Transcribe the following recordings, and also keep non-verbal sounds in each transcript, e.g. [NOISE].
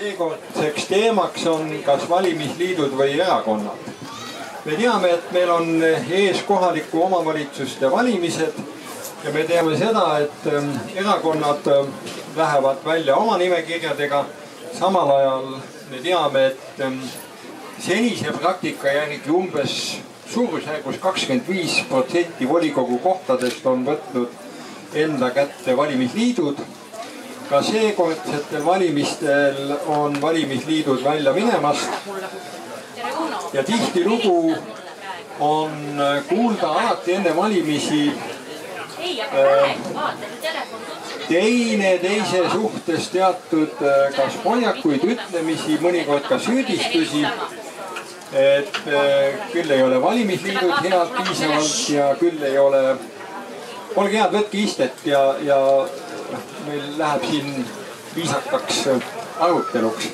seekordseks teemaks on kas valimisliidud või erakonnad. me teame, et meil on ees kohaliku omavalitsuste valimised ja me teame seda, et ähm, erakonnad ähm, lähevad välja oma nimekirjadega. samal ajal me teame, et ähm, senise praktika järgi umbes suurusjärgus kakskümmend viis protsenti volikogu kohtadest on võtnud enda kätte valimisliidud ka seekordsetel valimistel on valimisliidud välja minemas. ja tihtilugu on kuulda alati enne valimisi äh, teineteise suhtes teatud äh, kas hoiakuid, ütlemisi, mõnikord ka süüdistusi. et äh, küll ei ole valimisliidud head piisavalt ja küll ei ole, olge head, võtke istet ja, ja meil läheb siin viisakaks aruteluks.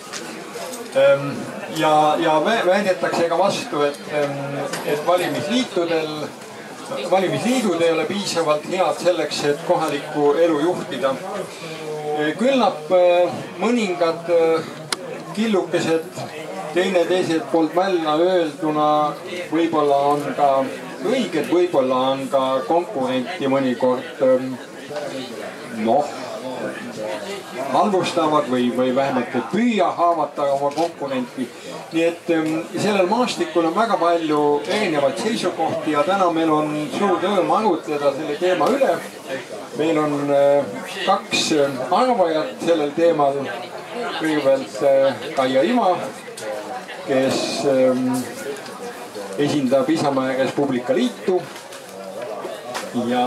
Ehm, ja, ja väidetakse ka vastu, et, ehm, et valimisliitudel, valimisliidud ei ole piisavalt head selleks, et kohalikku elu juhtida. küllap ehm, mõningad killukesed teineteiselt poolt välja öelduna võib-olla on ka õiged, võib-olla on ka konkurenti mõnikord noh halvustavad või, või vähemalt ei püüa haavata oma konkurenti. nii et ähm, sellel maastikul on väga palju erinevaid seisukohti ja täna meil on suur rõõm arutleda selle teema üle. meil on äh, kaks äh, arvajat sellel teemal. kõigepealt äh, Kaia Ima, kes ähm, esindab Isamaa ja Res Publica Liitu ja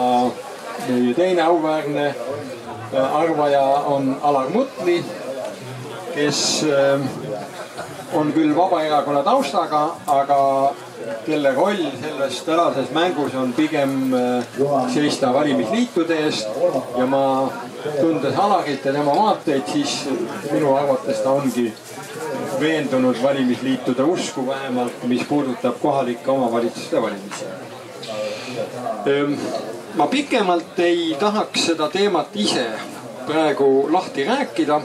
meie teine auväärne Äh, arvaja on Alar Mutli, kes äh, on küll Vabaerakonna taustaga, aga kelle roll selles tänases mängus on pigem äh, seista valimisliitude eest. Ja ma tundes Alarit ja tema vaateid, siis minu arvates ta ongi veendunud valimisliitude usku vähemalt, mis puudutab kohalike omavalitsuste valimisi. Ähm, ma pikemalt ei tahaks seda teemat ise praegu lahti rääkida.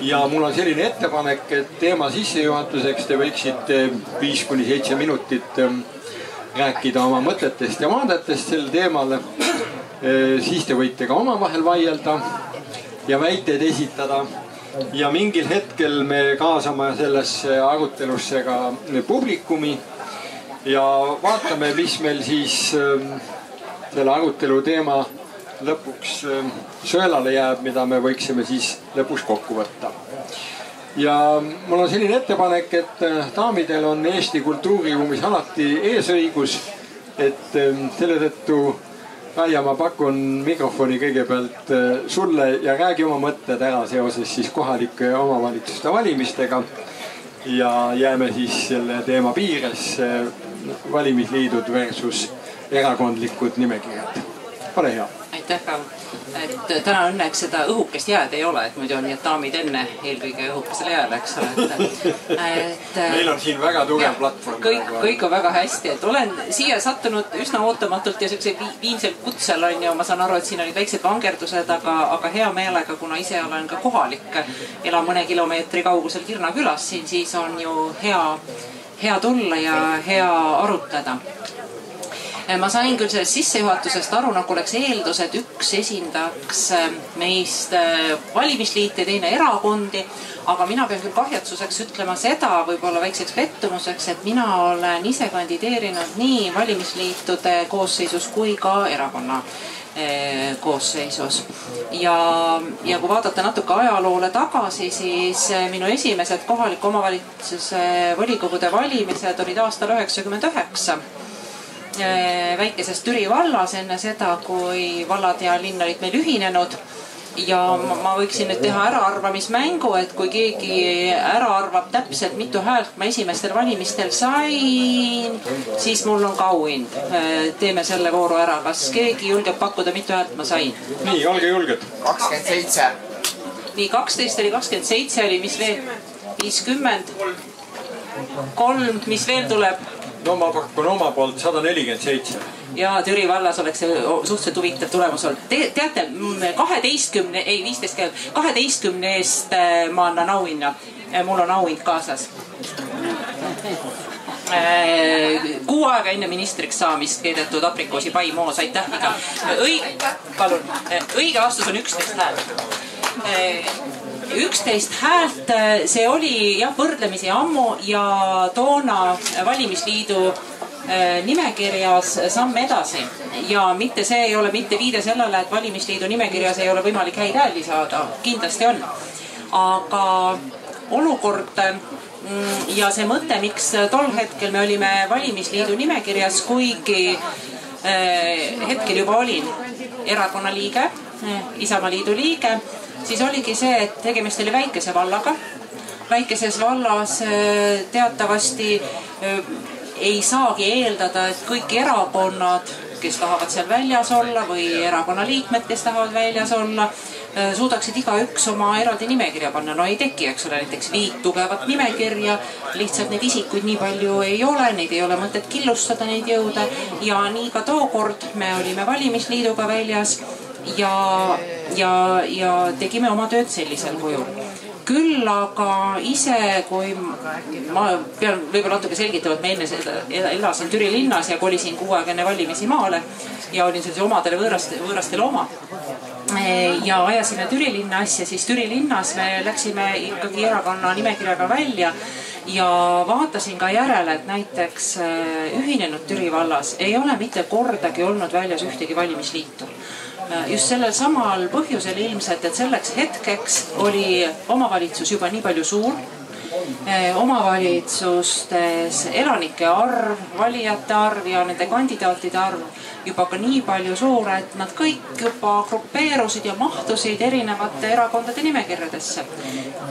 ja mul on selline ettepanek, et teema sissejuhatuseks te võiksite viis kuni seitse minutit ähm, rääkida oma mõtetest ja vaadetest sel teemal. Äh, siis te võite ka omavahel vaielda ja väiteid esitada ja mingil hetkel me kaasame sellesse arutelusse ka publikumi ja vaatame, mis meil siis ähm, selle arutelu teema lõpuks ähm, sõelale jääb, mida me võiksime siis lõpuks kokku võtta. ja mul on selline ettepanek, et äh, daamidel on Eesti kultuuriruumis alati eesõigus. et ähm, selle tõttu Kaia, ma pakun mikrofoni kõigepealt äh, sulle ja räägi oma mõtted ära seoses siis kohalike omavalitsuste valimistega. ja jääme siis selle teema piires valimisliidud versus erakondlikud nimekirjad. ole hea. aitäh, Kaur. et täna õnneks seda õhukest jääd ei ole, et muidu on nii, et daamid enne eelkõige õhukesele jääle, eks ole, et, et. meil on siin väga tugev platvorm. kõik, kõik on väga hästi, et olen siia sattunud üsna ootamatult ja siukse viimsel kutsel on ju, ma saan aru, et siin olid väiksed vangerdused, aga, aga hea meelega, kuna ise olen ka kohalik, elan mõne kilomeetri kaugusel Kirna külas siin, siis on ju hea hea tulla ja hea arutleda. ma sain küll sellest sissejuhatusest aru, nagu oleks eeldus, et üks esindaks äh, meist äh, valimisliite, teine erakondi. aga mina pean küll kahjatsuseks ütlema seda, võib-olla väikseks pettumuseks, et mina olen ise kandideerinud nii valimisliitude koosseisus kui ka erakonna koosseisus. ja, ja kui vaadata natuke ajaloole tagasi, siis eh, minu esimesed kohaliku omavalitsuse volikogude valimised olid aastal üheksakümmend üheksa eh, väikeses Türi vallas enne seda, kui vallad ja linn olid meil ühinenud ja ma, ma võiksin nüüd teha äraarvamismängu, et kui keegi ära arvab täpselt, mitu häält ma esimestel valimistel sain, siis mul on ka auhind. teeme selle vooru ära, kas keegi julgeb pakkuda, mitu häält ma sain? nii, olge julged. kakskümmend seitse. nii, kaksteist oli, kakskümmend seitse oli, mis veel? viiskümmend. kolm, mis veel tuleb? No ma pakun oma poolt sada nelikümmend seitse ja Türi vallas oleks see suhteliselt huvitav tulemus olnud Te,. teate, kaheteistkümne, ei viisteist, kaheteistkümne eest äh, ma annan auhinna. mul on auhind kaasas kuu aega enne ministriks saamist keedetud aprikoosi pai moos, aitäh iga. õige, palun, õige vastus on üksteist häält üksteist häält, see oli jah, võrdlemisi ammu ja toona valimisliidu nimekirjas samm edasi. Ja mitte see ei ole mitte viide sellele, et valimisliidu nimekirjas ei ole võimalik häid hääli saada, kindlasti on. aga olukord Mm, ja see mõte, miks tol hetkel me olime valimisliidu nimekirjas, kuigi eh, hetkel juba olin erakonna liige, Isamaa Liidu liige, siis oligi see, et tegemist oli väikese vallaga. väikeses vallas eh, teatavasti ei saagi eeldada, et kõik erakonnad, kes tahavad seal väljas olla või erakonna liikmed, kes tahavad väljas olla Äh, suudaksid igaüks oma eraldi nimekirja panna. no ei teki, eks ole, näiteks viit tugevat nimekirja, lihtsalt neid isikuid nii palju ei ole, neid ei ole mõtet killustada, neid jõude. ja nii ka tookord me olime valimisliiduga väljas ja, ja, ja tegime oma tööd sellisel kujul küll aga ise, kui ma pean võib-olla natuke selgitama, et ma enne seda elasin Türi linnas ja kolisin kuu aega enne valimisi maale ja olin sellise omadele võõraste, võõrastele oma ja ajasime Türi linna asja, siis Türi linnas me läksime ikkagi erakonna nimekirjaga välja ja vaatasin ka järele, et näiteks äh, ühinenud Türi vallas ei ole mitte kordagi olnud väljas ühtegi valimisliitu. Äh, just sellel samal põhjusel ilmselt, et selleks hetkeks oli omavalitsus juba nii palju suur Eh, omavalitsustes elanike arv, valijate arv ja nende kandidaatide arv juba ka nii palju suur, et nad kõik juba grupeerusid ja mahtusid erinevate erakondade nimekirjadesse.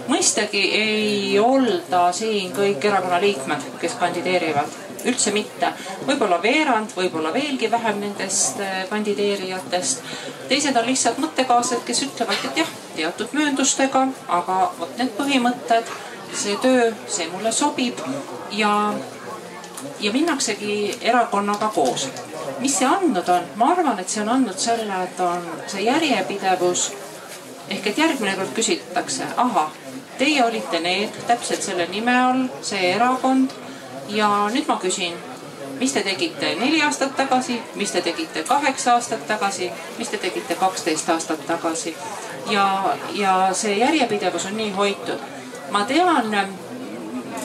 mõistagi ei olda siin kõik erakonna liikmed, kes kandideerivad, üldse mitte. võib-olla veerand, võib-olla veelgi vähem nendest eh, kandideerijatest. teised on lihtsalt mõttekaaslased, kes ütlevad, et jah, teatud mööndustega, aga vot need põhimõtted see töö, see mulle sobib ja, ja minnaksegi erakonnaga koos. Mis see andnud on? ma arvan, et see on andnud selle, et on see järjepidevus. Ehk et järgmine kord küsitakse, ahah, teie olite need täpselt selle nime all, see erakond. Ja nüüd ma küsin, mis te tegite neli aastat tagasi, mis te tegite kaheksa aastat tagasi, mis te tegite kaksteist aastat tagasi? Ja, ja see järjepidevus on nii hoitud. Ma tean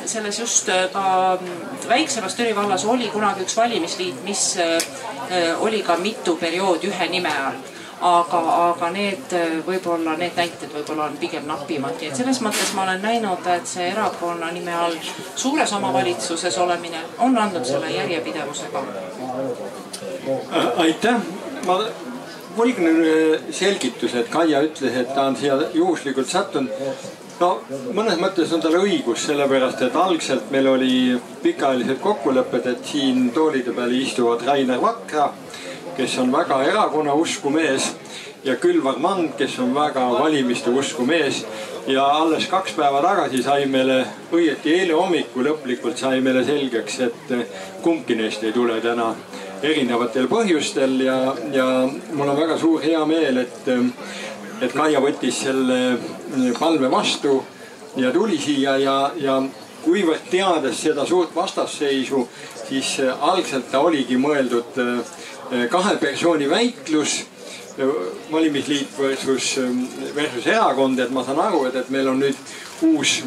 selles just äh, ka väiksemas Türi vallas oli kunagi üks valimisliit, mis äh, oli ka mitu perioodi ühe nime all. Aga, aga need äh, võib-olla, need näited võib-olla on pigem napimad, nii et selles mõttes ma olen näinud, et see erakonna nime all suures omavalitsuses olemine on andnud selle järjepidevuse ka. aitäh, ma võlgnen selgituse, et Kaia ütles, et ta on siia juhuslikult sattunud no mõnes mõttes on tal õigus, sellepärast et algselt meil oli pikaajalised kokkulepped, et siin toolide peal istuvad Rainer Vakra, kes on väga erakonna usku mees ja Külvar Mand, kes on väga valimiste usku mees. ja alles kaks päeva tagasi sai meile, õieti eile hommikul lõplikult sai meile selgeks, et kumbki neist ei tule täna erinevatel põhjustel ja, ja mul on väga suur hea meel, et et Kaia võttis selle äh, palve vastu ja tuli siia ja, ja kuivõrd teades seda suurt vastasseisu, siis äh, algselt ta oligi mõeldud äh, kahe persooni väitlus valimisliit versus, versus erakond, et ma saan aru, et, et meil on nüüd uus,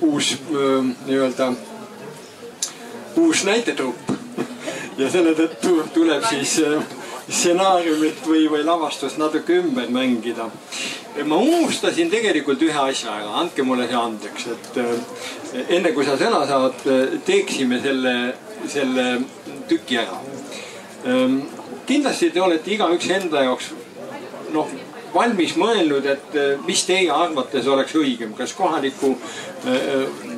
uus nii-öelda, uus näitetrupp. [LAUGHS] ja selle tõttu tuleb siis stsenaariumit või, või lavastust natuke ümber mängida. ma unustasin tegelikult ühe asja ära, andke mulle see andeks, et äh, enne kui sa sõna saad, teeksime selle, selle tüki ära. Ähm, kindlasti te olete igaüks enda jaoks noh, valmis mõelnud, et äh, mis teie arvates oleks õigem, kas kohalikku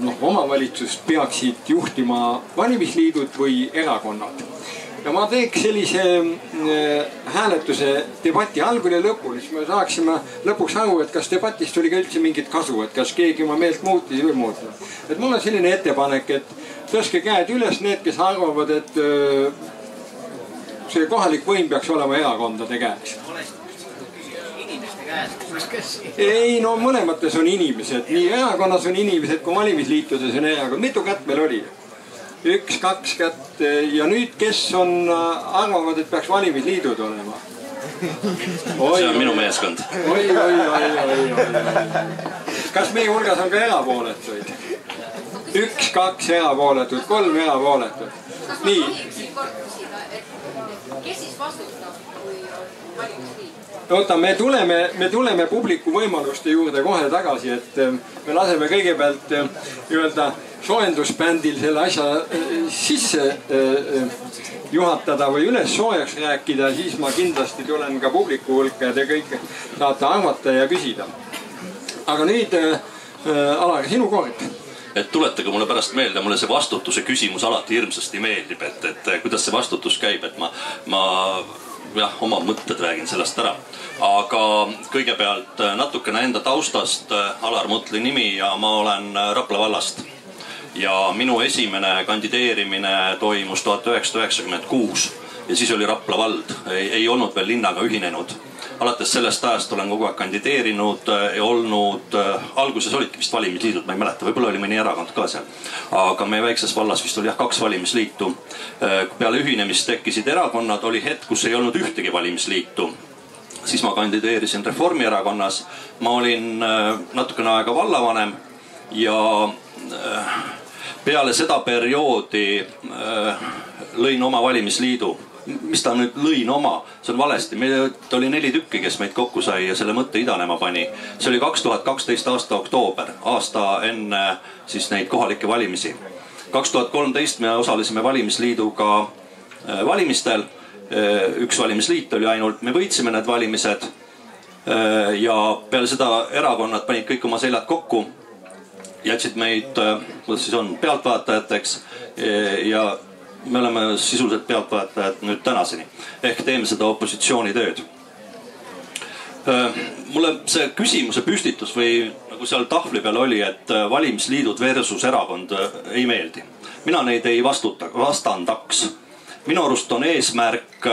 noh, omavalitsust peaksid juhtima valimisliidud või erakonnad ja ma teeks sellise äh, hääletuse debati algul ja lõpul, siis me saaksime lõpuks aru, et kas debatist oli ka üldse mingit kasu, et kas keegi oma meelt muutis või ei muutnud. et mul on selline ettepanek, et tõstke käed üles need, kes arvavad, et äh, see kohalik võim peaks olema erakondade käes. ei no mõlemates on inimesed, nii erakonnas on inimesed kui valimisliitudes on erakond, mitu kätt meil oli? Üks, kaks kätt ja nüüd, kes on, arvavad, et peaks valimisliidud olema? [LAUGHS] see on minu meeskond. oi, oi, oi, oi, oi. kas meie hulgas on ka erapooletuid? üks, kaks erapooletut, kolm erapooletut. nii. kes siis vastutab, kui on valimisliit? oota, me tuleme, me tuleme publiku võimaluste juurde kohe tagasi, et eh, me laseme kõigepealt eh, nii-öelda soojendusbändil selle asja eh, sisse juhatada või üles soojaks rääkida, siis ma kindlasti tulen ka publiku hulka ja te kõik saate arvata ja küsida. aga nüüd äh, Alar, sinu kord et tuletage mulle pärast meelde, mulle see vastutuse küsimus alati hirmsasti meeldib, et, et kuidas see vastutus käib, et ma, ma jah, oma mõtted räägin sellest ära. aga kõigepealt äh, natukene enda taustast. Äh, Alar Mutli nimi ja ma olen äh, Rapla vallast. Ja minu esimene kandideerimine toimus tuhat üheksasada üheksakümmend kuus ja siis oli Rapla vald, ei olnud veel linnaga ühinenud alates sellest ajast olen kogu aeg kandideerinud ja olnud, alguses olidki vist valimisliidud, ma ei mäleta, võib-olla oli mõni erakond ka seal. aga meie väikses vallas vist oli jah kaks valimisliitu. peale ühinemist tekkisid erakonnad, oli hetk, kus ei olnud ühtegi valimisliitu siis ma kandideerisin Reformierakonnas. ma olin natukene aega vallavanem ja peale seda perioodi lõin oma valimisliidu mis ta nüüd lõin oma, see on valesti, meid oli neli tükki, kes meid kokku sai ja selle mõtte idanema pani. see oli kaks tuhat kaksteist aasta oktoober, aasta enne siis neid kohalikke valimisi. kaks tuhat kolmteist me osalesime valimisliiduga äh, valimistel. Äh, üks valimisliit oli ainult, me võitsime need valimised. Äh, ja peale seda erakonnad panid kõik oma seljad kokku jätsid meid, kuidas siis on, pealtvaatajateks ja me oleme sisuliselt pealtvaatajad nüüd tänaseni ehk teeme seda opositsiooni tööd. mulle see küsimuse püstitus või nagu seal tahvli peal oli, et valimisliidud versus erakond ei meeldi. mina neid ei vastuta, vastandaks. minu arust on eesmärk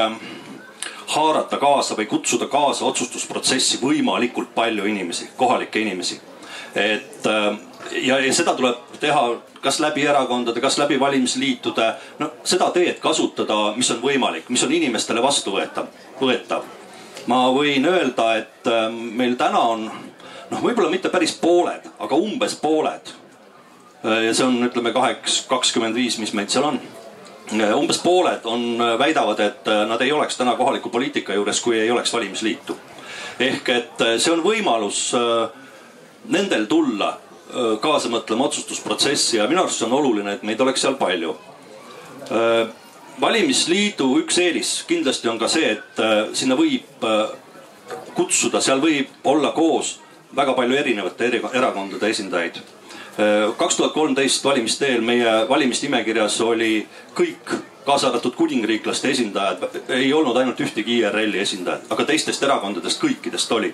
haarata kaasa või kutsuda kaasa otsustusprotsessi võimalikult palju inimesi, kohalikke inimesi. Et ja, ja seda tuleb teha kas läbi erakondade, kas läbi valimisliitude. no seda teed kasutada, mis on võimalik, mis on inimestele vastuvõetav, võetav. ma võin öelda, et äh, meil täna on noh, võib-olla mitte päris pooled, aga umbes pooled. Äh, ja see on, ütleme kaheks, kakskümmend viis, mis meid seal on äh, umbes pooled on, väidavad, et nad ei oleks täna kohaliku poliitika juures, kui ei oleks valimisliitu. ehk et see on võimalus nendel tulla kaasa mõtlema otsustusprotsessi ja minu arust on oluline, et meid oleks seal palju. valimisliidu üks eelis kindlasti on ka see, et sinna võib kutsuda, seal võib olla koos väga palju erinevate erakondade esindajaid. kaks tuhat kolmteist valimiste eel meie valimisnimekirjas oli kõik kaasa arvatud kuningriiklaste esindajad, ei olnud ainult ühtegi IRL-i esindajat, aga teistest erakondadest kõikidest oli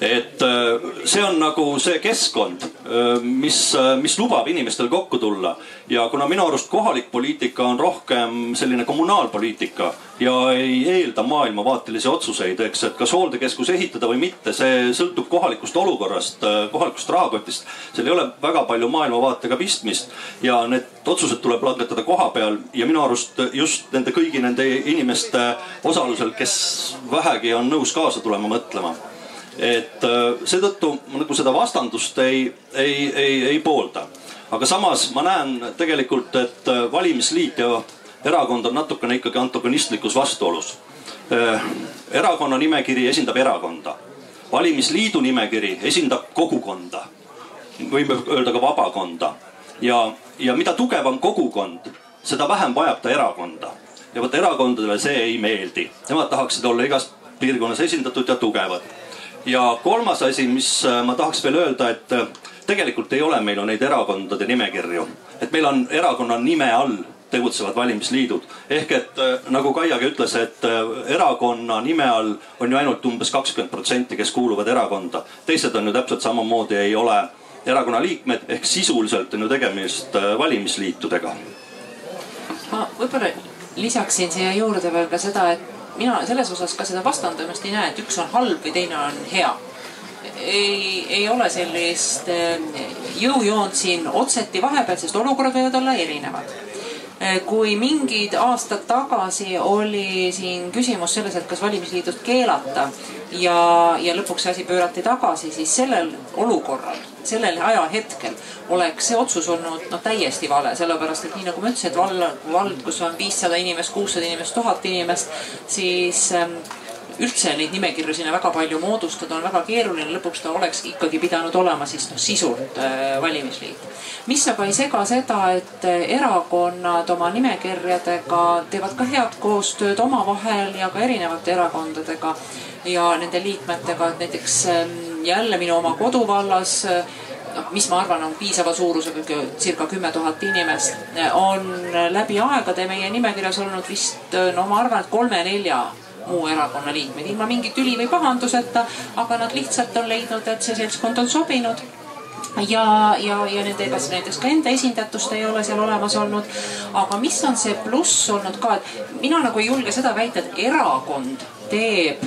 et äh, see on nagu see keskkond, äh, mis, äh, mis lubab inimestel kokku tulla ja kuna minu arust kohalik poliitika on rohkem selline kommunaalpoliitika ja ei eelda maailmavaatelisi otsuseid, eks, et kas hooldekeskus ehitada või mitte, see sõltub kohalikust olukorrast, kohalikust rahakotist. seal ei ole väga palju maailmavaatega pistmist ja need otsused tuleb langetada koha peal ja minu arust just nende kõigi nende inimeste osalusel, kes vähegi on nõus kaasa tulema mõtlema et äh, seetõttu ma nagu seda vastandust ei, ei, ei, ei poolda. aga samas ma näen tegelikult, et äh, valimisliit ja erakond on natukene ikkagi antagonistlikus vastuolus. Äh, erakonna nimekiri esindab erakonda, valimisliidu nimekiri esindab kogukonda, võime öelda ka vabakonda. Ja, ja mida tugevam kogukond, seda vähem vajab ta erakonda. Ja vot erakondadele see ei meeldi, nemad tahaksid olla igas piirkonnas esindatud ja tugevad ja kolmas asi, mis äh, ma tahaks veel öelda, et äh, tegelikult ei ole meil ju neid erakondade nimekirju, et meil on erakonna nime all tegutsevad valimisliidud. ehk et äh, nagu Kaiagi ütles, et erakonna nime all on ju ainult umbes kakskümmend protsenti, kes kuuluvad erakonda. teised on ju täpselt samamoodi, ei ole erakonna liikmed ehk sisuliselt on ju tegemist valimisliitudega. ma võib-olla lisaksin siia juurde veel ka seda, et mina selles osas ka seda vastandumist ei näe, et üks on halb või teine on hea. ei, ei ole sellist eh, jõujoont siin otseti vahepeal, sest olukorrad võivad olla erinevad kui mingid aastad tagasi oli siin küsimus selles, et kas valimisliidud keelata ja, ja lõpuks see asi pöörati tagasi, siis sellel olukorral, sellel ajahetkel oleks see otsus olnud noh, täiesti vale, sellepärast et nii nagu ma ütlesin, et valla, vald, kus on viissada inimest, kuussada inimest, tuhat inimest, siis ähm, üldse neid nimekirju sinna väga palju moodustada on väga keeruline, lõpuks ta oleks ikkagi pidanud olema siis noh, sisult äh, valimisliit. mis aga ei sega seda, et äh, erakonnad oma nimekirjadega teevad ka head koostööd omavahel ja ka erinevate erakondadega ja nende liikmetega, et näiteks ähm, jälle minu oma koduvallas äh, noh, mis ma arvan, on piisava suurusega circa kümme tuhat inimest, on läbi aegade meie nimekirjas olnud vist no ma arvan, et kolme-nelja muu erakonna liikmeid ilma mingi tüli või pahanduseta, aga nad lihtsalt on leidnud, et see seltskond on sobinud ja, ja, ja nende, kas näiteks ka enda esindatust ei ole seal olemas olnud. aga mis on see pluss olnud ka, et mina nagu ei julge seda väita, et erakond teeb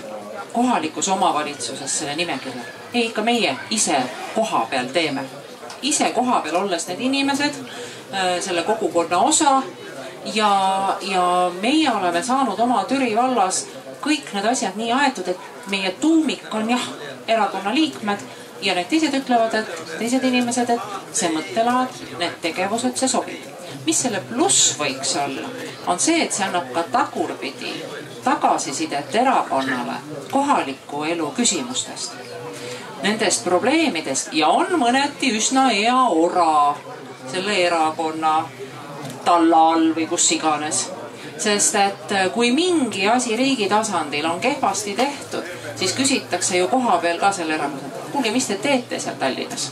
kohalikus omavalitsuses selle nimekirja. ei, ikka meie ise koha peal teeme. ise koha peal olles need inimesed, äh, selle kogukonna osa ja, ja meie oleme saanud oma Türi vallas kõik need asjad nii aetud, et meie tuumik on jah, erakonna liikmed ja need teised ütlevad, et teised inimesed, et see mõttelaad, need tegevused, see sobib. mis selle pluss võiks olla, on see, et see annab ka tagurpidi tagasisidet erakonnale kohaliku elu küsimustest, nendest probleemidest ja on mõneti üsna hea ora selle erakonna talla all või kus iganes sest et äh, kui mingi asi riigi tasandil on kehvasti tehtud, siis küsitakse ju koha peal ka selle erakonna, kuulge, mis te teete seal Tallinnas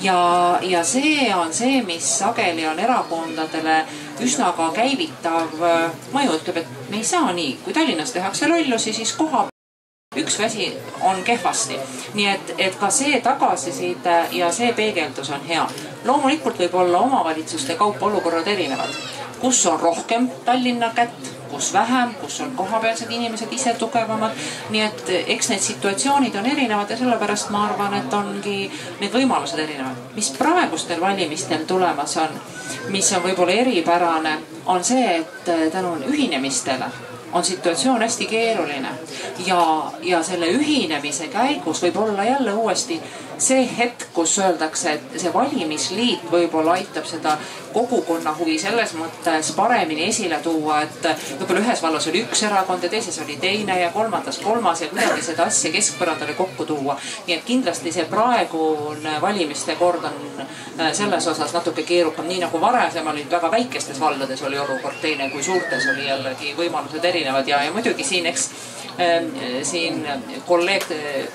ja, ja see on see, mis sageli on erakondadele üsna ka käivitav äh, mõju, ütleb, et me ei saa nii, kui Tallinnas tehakse lollusi, siis koha üks asi on kehvasti. nii et, et ka see tagasiside ja see peegeldus on hea. loomulikult võib olla omavalitsuste kaupa olukorrad erinevad kus on rohkem Tallinna kätt, kus vähem, kus on kohapealsed inimesed ise tugevamad. nii et eks need situatsioonid on erinevad ja sellepärast ma arvan, et ongi need võimalused erinevad. mis praegustel valimistel tulemas on, mis on võib-olla eripärane, on see, et tänu ühinemistele on situatsioon hästi keeruline ja, ja selle ühinemise käigus võib olla jälle uuesti see hetk, kus öeldakse, et see valimisliit võib-olla aitab seda kogukonna huvi selles mõttes paremini esile tuua, et võib-olla ühes vallas oli üks erakond ja teises oli teine ja kolmandas kolmas ja kuidagi seda asja keskpõrandale kokku tuua. nii et kindlasti see praegune valimiste kord on äh, selles osas natuke keerukam, nii nagu varasem olid väga väikestes valdades oli olukord teine kui suurtes oli jällegi võimalused erinevad ja, ja muidugi siin, eks siin kolleeg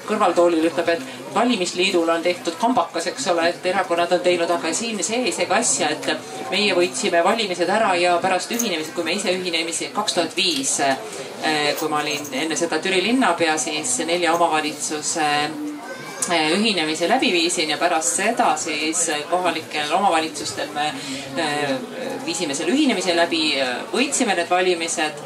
kõrvaltoolil ütleb, et valimisliidul on tehtud kambakas, eks ole, et erakonnad on teinud, aga siin see ei sega asja, et meie võitsime valimised ära ja pärast ühinemisi, kui me ise ühinemisi kaks tuhat viis, eh, kui ma olin enne seda Türi linnapea, siis nelja omavalitsuse eh, ühinemise läbi viisin ja pärast seda siis kohalikel omavalitsustel me eh, viisime selle ühinemise läbi, võitsime need valimised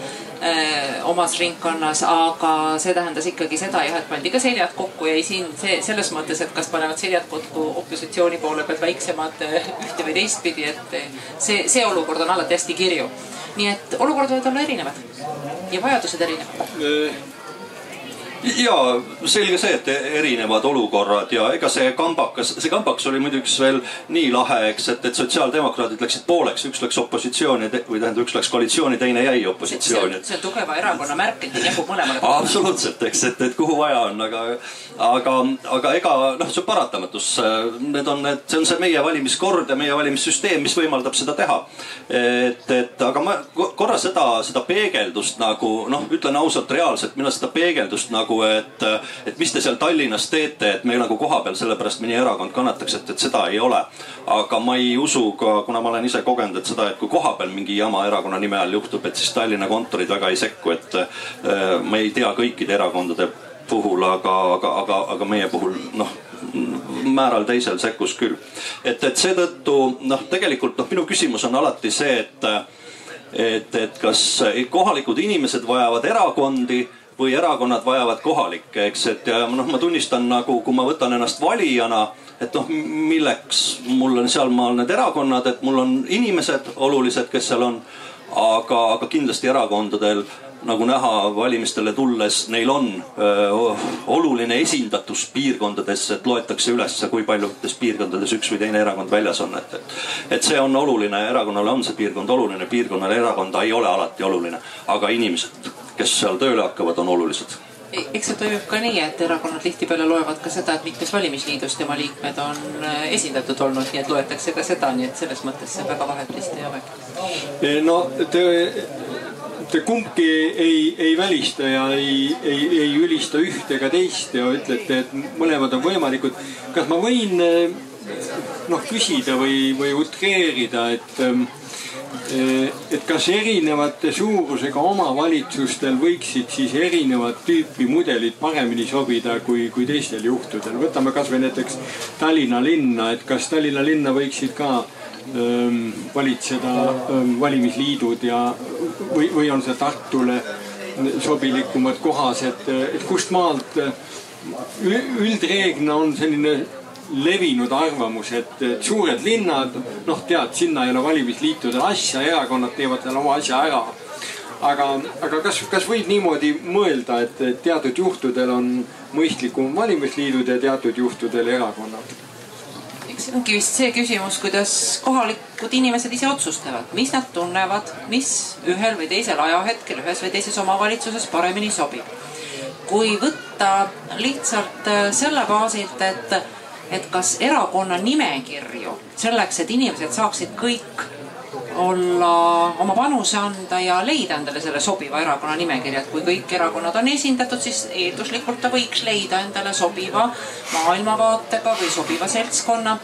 omas ringkonnas, aga see tähendas ikkagi seda jah, et pandi ka seljad kokku ja ei siin see selles mõttes, et kas panevad seljad kokku opositsiooni poole pealt väiksemad ühte või teistpidi, et see, see olukord on alati hästi kirju. nii et olukorrad võivad olla erinevad ja vajadused erinevad ja selge see, et erinevad olukorrad ja ega see kambakas, see kambakas oli muidugi veel nii lahe, eks, et, et sotsiaaldemokraadid läksid pooleks, üks läks opositsiooni või tähendab, üks läks koalitsiooni, teine jäi opositsiooni. see on tugeva erakonna märk, et jagub mõlemale. [LAUGHS] absoluutselt, eks, et, et kuhu vaja on, aga, aga, aga ega noh, see on paratamatus. Need on need, see on see meie valimiskord ja meie valimissüsteem, mis võimaldab seda teha. et, et aga ma korra seda, seda peegeldust nagu noh, ütlen ausalt, reaalselt mina seda peegeldust nagu nagu, et, et mis te seal Tallinnas teete, et me nagu kohapeal sellepärast mõni erakond kannataks, et, et seda ei ole. aga ma ei usu ka, kuna ma olen ise kogenud, et seda, et kui kohapeal mingi jama erakonna nime all juhtub, et siis Tallinna kontorid väga ei sekku, et äh, ma ei tea kõikide erakondade puhul, aga, aga, aga, aga meie puhul noh määral teisel sekkus küll. et, et seetõttu noh, tegelikult noh, minu küsimus on alati see, et et, et kas kohalikud inimesed vajavad erakondi või erakonnad vajavad kohalikke, eks, et ja noh, ma tunnistan nagu, kui ma võtan ennast valijana, et noh, milleks mul on sealmaal need erakonnad, et mul on inimesed olulised, kes seal on. aga, aga kindlasti erakondadel nagu näha valimistele tulles, neil on öö, oluline esindatus piirkondades, et loetakse üles, kui paljudes piirkondades üks või teine erakond väljas on, et, et. et see on oluline, erakonnale on see piirkond oluline, piirkonnale erakonda ei ole alati oluline, aga inimesed, kes seal tööle hakkavad, on olulised eks see toimub ka nii, et erakonnad tihtipeale loevad ka seda, et mitmes valimisliidus tema liikmed on esindatud olnud, nii et loetakse ka seda, nii et selles mõttes see väga vahet vist ei olegi. no te te kumbki ei, ei välista ja ei, ei, ei ülista ühte ega teist ja ütlete, et mõlemad on võimalikud. kas ma võin noh küsida või, või utreerida, et, et kas erinevate suurusega omavalitsustel võiksid siis erinevat tüüpi mudelid paremini sobida kui, kui teistel juhtudel. võtame kasvõi näiteks Tallinna linna, et kas Tallinna linna võiksid ka Ähm, valitseda ähm, valimisliidud ja või, või on see Tartule sobilikumad kohas, et, et kust maalt üldreeglina on selline levinud arvamus, et, et suured linnad, noh, tead, sinna ei ole valimisliitudel asja, erakonnad teevad seal oma asja ära. aga, aga kas, kas võib niimoodi mõelda, et teatud juhtudel on mõistlikum valimisliidud ja teatud juhtudel erakonnad? eks see ongi vist see küsimus, kuidas kohalikud inimesed ise otsustavad, mis nad tunnevad, mis ühel või teisel ajahetkel ühes või teises omavalitsuses paremini sobib. kui võtta lihtsalt äh, selle baasilt, et, et kas erakonna nimekirju selleks, et inimesed saaksid kõik olla, oma panuse anda ja leida endale selle sobiva erakonna nimekirja, et kui kõik erakonnad on esindatud, siis eelduslikult ta võiks leida endale sobiva maailmavaatega või sobiva seltskonna.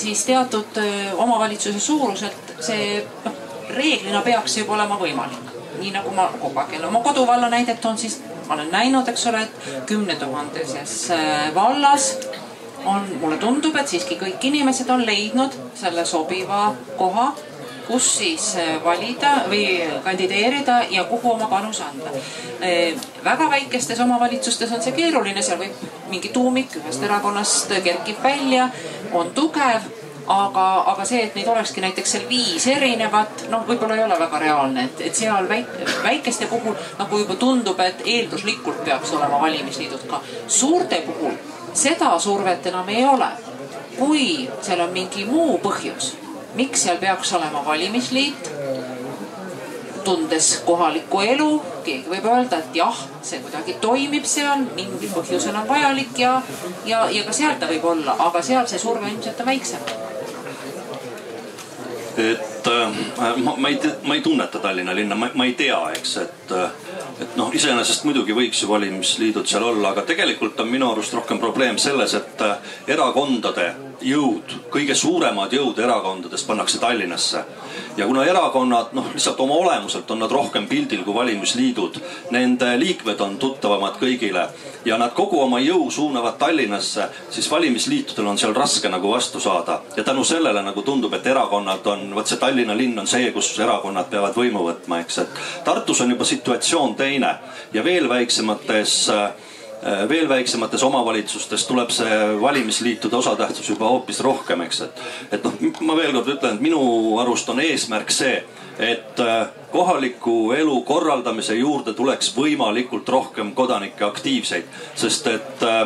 Siis teatud omavalitsuse suuruselt see noh, reeglina peaks juba olema võimalik. nii nagu ma kogu aeg jälle oma koduvalla näidet toon, siis ma olen näinud, eks ole, et kümne tuhandeses vallas on, mulle tundub, et siiski kõik inimesed on leidnud selle sobiva koha kus siis äh, valida või kandideerida ja kuhu oma panus anda. Äh, väga väikestes omavalitsustes on see keeruline, seal võib mingi tuumik ühest erakonnast kerkib välja, on tugev aga, aga see, et neid olekski näiteks seal viis erinevat, noh, võib-olla ei ole väga reaalne, et, et seal väik, väikeste puhul nagu juba tundub, et eelduslikult peaks olema valimisliidud ka. suurte puhul seda survet enam ei ole. kui seal on mingi muu põhjus, miks seal peaks olema valimisliit? tundes kohalikku elu, keegi võib öelda, et jah, see kuidagi toimib seal, mingil põhjusel on vajalik ja, ja, ja ka seal ta võib olla, aga seal see surve ilmselt on väiksem. et äh, ma, ma ei, ma ei tunneta Tallinna linna, ma, ma ei tea, eks, et äh, et noh, iseenesest muidugi võiks ju valimisliidud seal olla, aga tegelikult on minu arust rohkem probleem selles, et äh, erakondade jõud, kõige suuremad jõud erakondadest pannakse Tallinnasse. ja kuna erakonnad noh, lihtsalt oma olemuselt on nad rohkem pildil kui valimisliidud, nende liikmed on tuttavamad kõigile ja nad kogu oma jõu suunavad Tallinnasse, siis valimisliitudel on seal raske nagu vastu saada. ja tänu sellele nagu tundub, et erakonnad on, vot see Tallinna linn on see, kus erakonnad peavad võimu võtma, eks, et Tartus on juba situatsioon teine ja veel väiksemates äh, veel väiksemates omavalitsustes tuleb see valimisliitude osatähtsus juba hoopis rohkem, eks, et. et noh, ma veel kord ütlen, et minu arust on eesmärk see, et äh, kohaliku elu korraldamise juurde tuleks võimalikult rohkem kodanikke aktiivseid, sest et äh,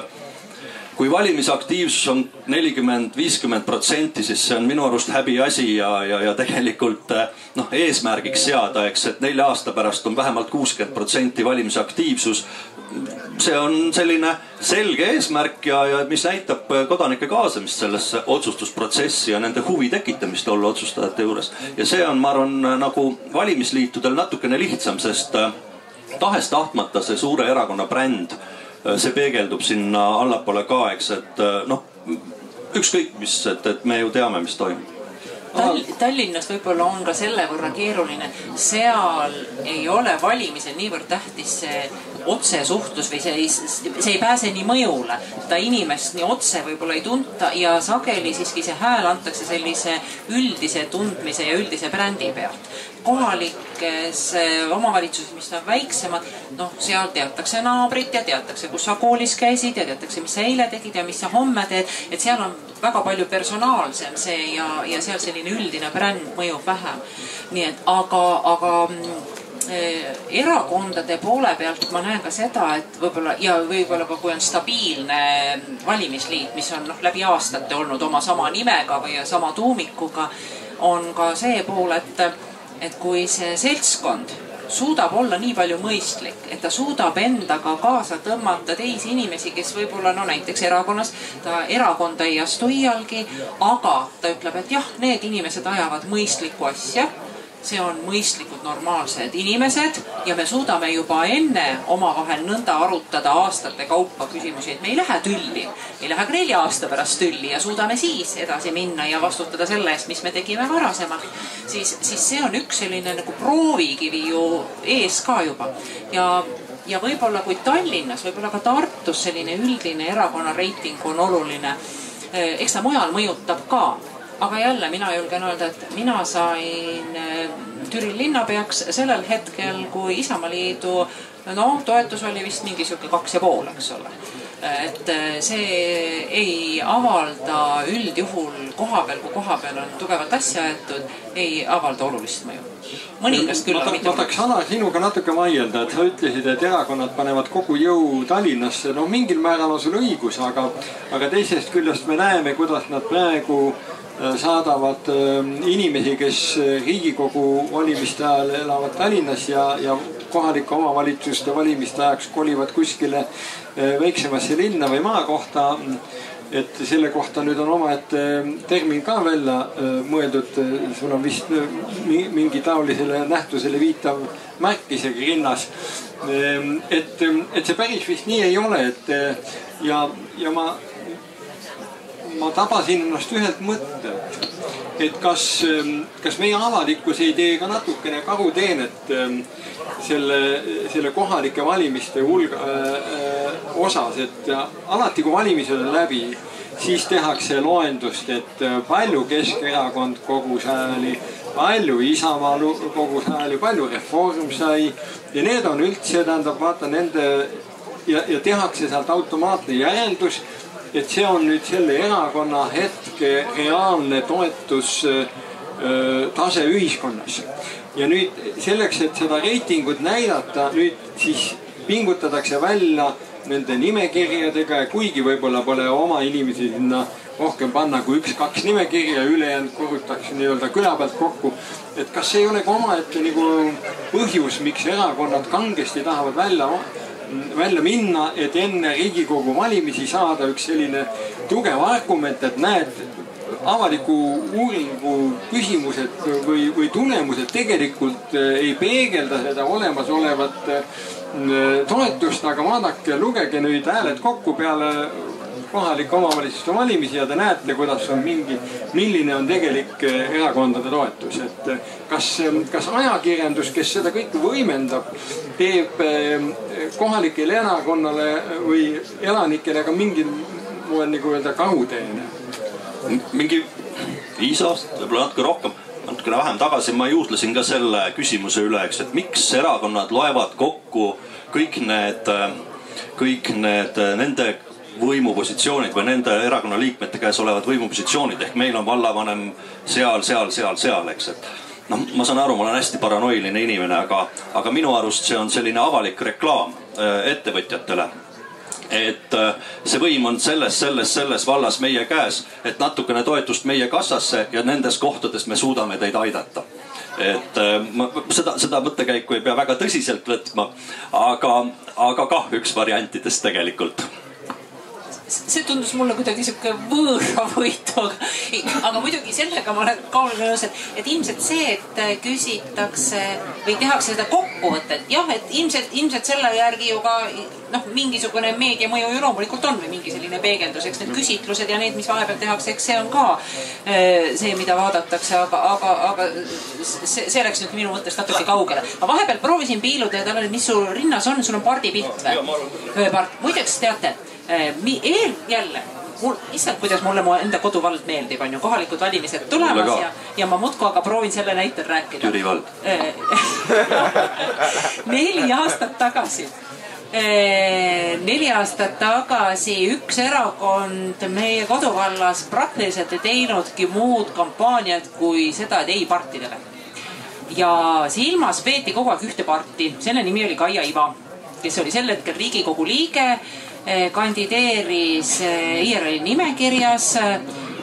kui valimisaktiivsus on nelikümmend, viiskümmend protsenti, siis see on minu arust häbiasi ja, ja, ja tegelikult noh, eesmärgiks seada, eks, et nelja aasta pärast on vähemalt kuuskümmend protsenti valimisaktiivsus see on selline selge eesmärk ja, ja mis näitab kodanike kaasamist sellesse otsustusprotsessi ja nende huvi tekitamist olla otsustajate juures. ja see on, ma arvan, nagu valimisliitudel natukene lihtsam, sest äh, tahes-tahtmata see suure erakonna bränd, see peegeldub sinna allapoole ka, eks, et noh, ükskõik mis, et, et me ju teame, mis toimub Tall Tallinnas võib-olla on ka selle võrra keeruline, seal ei ole valimisel niivõrd tähtis see otsesuhtlus või see ei, see ei pääse nii mõjule. seda inimest nii otse võib-olla ei tunta ja sageli siiski see hääl antakse sellise üldise tundmise ja üldise brändi pealt kohalikes eh, omavalitsuses, mis on väiksemad, noh, seal teatakse naabrit ja teatakse, kus sa koolis käisid ja teatakse, mis sa eile tegid ja mis sa homme teed. et seal on väga palju personaalsem see ja, ja seal selline üldine bränd mõjub vähem. nii et aga, aga eh, erakondade poole pealt ma näen ka seda, et võib-olla ja võib-olla ka kui on stabiilne valimisliit, mis on noh, läbi aastate olnud oma sama nimega või sama tuumikuga, on ka see pool, et et kui see seltskond suudab olla nii palju mõistlik, et ta suudab endaga kaasa tõmmata teisi inimesi, kes võib-olla no näiteks erakonnas, ta erakonda ei astu iialgi, aga ta ütleb, et jah, need inimesed ajavad mõistlikku asja see on mõistlikud, normaalsed inimesed ja me suudame juba enne omavahel nõnda arutada aastate kaupa küsimusi, et me ei lähe tülli. ei lähe ka nelja aasta pärast tülli ja suudame siis edasi minna ja vastutada selle eest, mis me tegime varasemalt. siis, siis see on üks selline nagu proovikivi ju ees ka juba ja ja võib-olla kui Tallinnas, võib-olla ka Tartus selline üldine erakonna reiting on oluline. eks ta mujal mõjutab ka aga jälle mina julgen öelda, et mina sain äh, Türi linnapeaks sellel hetkel, kui Isamaaliidu noh, toetus oli vist mingi sihuke kaks ja pool, eks ole. et äh, see ei avalda üldjuhul koha peal, kui koha peal on tugevalt asja aetud, ei avalda olulist mõju. mõningast küll. ma, ta, ma tahaks Ana sinuga natuke vaielda, et sa ütlesid, et erakonnad panevad kogu jõu Tallinnasse. no mingil määral on sul õigus, aga, aga teisest küljest me näeme, kuidas nad praegu saadavad ähm, inimesi, kes äh, Riigikogu valimiste ajal elavad Tallinnas ja, ja kohalike omavalitsuste valimiste ajaks kolivad kuskile äh, väiksemasse linna või maakohta. et selle kohta nüüd on omaette termin ka välja mõeldud. sul on vist mingi taolisele nähtusele viitav märk isegi rinnas. Et, et see päris vist nii ei ole, et ja, ja ma ma tabasin ennast ühelt mõttelt, et kas, ähm, kas meie avalikkus ei tee ka natukene karuteenet ähm, selle, selle kohalike valimiste hulga äh, osas, et alati kui valimised on läbi, siis tehakse loendust, et äh, palju Keskerakond kogus hääli, palju Isamaa kogus hääli, palju Reform sai. Ja need on üldse, tähendab, vaata nende ja, ja tehakse sealt automaatne järeldus et see on nüüd selle erakonna hetke reaalne toetustase ühiskonnas. ja nüüd selleks, et seda reitingut näidata, nüüd siis pingutatakse välja nende nimekirjadega ja kuigi võib-olla pole oma inimesi sinna rohkem panna kui üks-kaks nimekirja, ülejäänud kogutakse nii-öelda küla pealt kokku. et kas see ei ole ka omaette nagu põhjus, miks erakonnad kangesti tahavad välja välja minna, et enne Riigikogu valimisi saada üks selline tugev argument, et näed, avaliku uuringu küsimused või, või tulemused tegelikult eh, ei peegelda seda olemasolevat eh, toetust, aga vaadake, lugege nüüd hääled kokku peale kohalike omavalitsuste valimisi ja te näete, kuidas on mingi, milline on tegelik eh, erakondade toetus, et eh, kas, eh, kas ajakirjandus, kes seda kõike võimendab, teeb kohalikele erakonnale või elanikele ka mingil moel nagu öelda kahuteene? mingi viis aastat, võib-olla natuke rohkem natukene vähem tagasi ma juurdlesin ka selle küsimuse üle, eks, et miks erakonnad loevad kokku kõik need, kõik need nende võimupositsioonid või nende erakonna liikmete käes olevad võimupositsioonid. Ehk meil on vallavanem seal, seal, seal, seal, eks, et noh, ma saan aru, ma olen hästi paranoiline inimene, aga, aga minu arust see on selline avalik reklaam äh, ettevõtjatele. Et äh, see võim on selles, selles, selles vallas meie käes, et natukene toetust meie kassasse ja nendes kohtades me suudame teid aidata. Et äh, ma seda, seda mõttekäiku ei pea väga tõsiselt võtma, aga, aga kah üks variantidest tegelikult see tundus mulle kuidagi sihuke võõravõitu, aga, aga muidugi sellega ma olen ka nõus, et, et ilmselt see, et küsitakse või tehakse seda kokkuvõtet, jah, et ilmselt, ilmselt selle järgi ju ka noh, mingisugune meediamõju ju loomulikult on või mingi selline peegeldus, eks need küsitlused ja need, mis vahepeal tehakse, eks see on ka äh, see, mida vaadatakse, aga, aga, aga see, see läks nüüd minu mõttest natuke kaugele. ma vahepeal proovisin piiluda ja tal oli, mis sul rinnas on, sul on pardipilt või? muideks teate Äh, eel jälle. Mul, issand, kuidas mulle mu enda koduvald meeldib, on ju, kohalikud valimised tulemas ja, ja ma muudkui aga proovin selle näitel rääkida. Türi vald. Äh, [LAUGHS] neli aastat tagasi. Äh, neli aastat tagasi üks erakond meie koduvallas praktiliselt ei teinudki muud kampaaniat kui seda, et ei partidele. ja silmas peeti kogu aeg ühte parti, selle nimi oli Kaia Iva, kes oli sel hetkel riigikogu liige. Eh, kandideeris eh, IRL-i nimekirjas,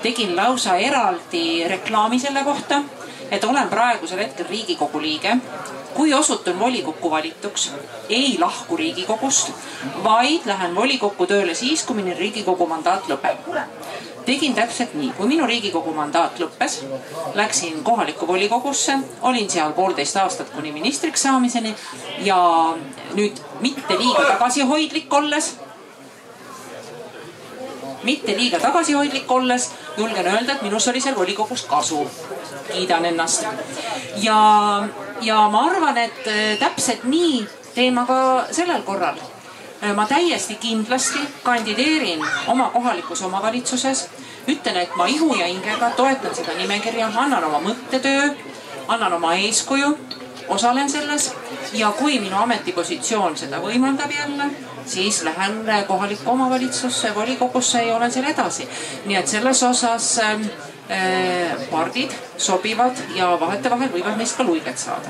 tegin lausa eraldi reklaami selle kohta, et olen praegusel hetkel Riigikogu liige. kui osutun volikokku valituks, ei lahku Riigikogust, vaid lähen volikokku tööle siis, kui minu Riigikogu mandaat lõpeb. Tegin täpselt nii, kui minu Riigikogu mandaat lõppes, läksin kohalikku volikogusse, olin seal poolteist aastat kuni ministriks saamiseni ja nüüd mitte liiga tagasihoidlik olles mitte liiga tagasihoidlik olles julgen öelda, et minust oli seal volikogus kasu. kiidan ennast. ja, ja ma arvan, et äh, täpselt nii teen ma ka sellel korral. Äh, ma täiesti kindlasti kandideerin oma kohalikus omavalitsuses. ütlen, et ma ihu ja hingega toetan seda nimekirja, annan oma mõttetöö, annan oma eeskuju, osalen selles ja kui minu ametipositsioon seda võimaldab jälle siis lähen kohalikku omavalitsusse, volikogusse ja olen seal edasi. nii et selles osas ähm, äh, pardid sobivad ja vahetevahel võivad neist ka luiget saada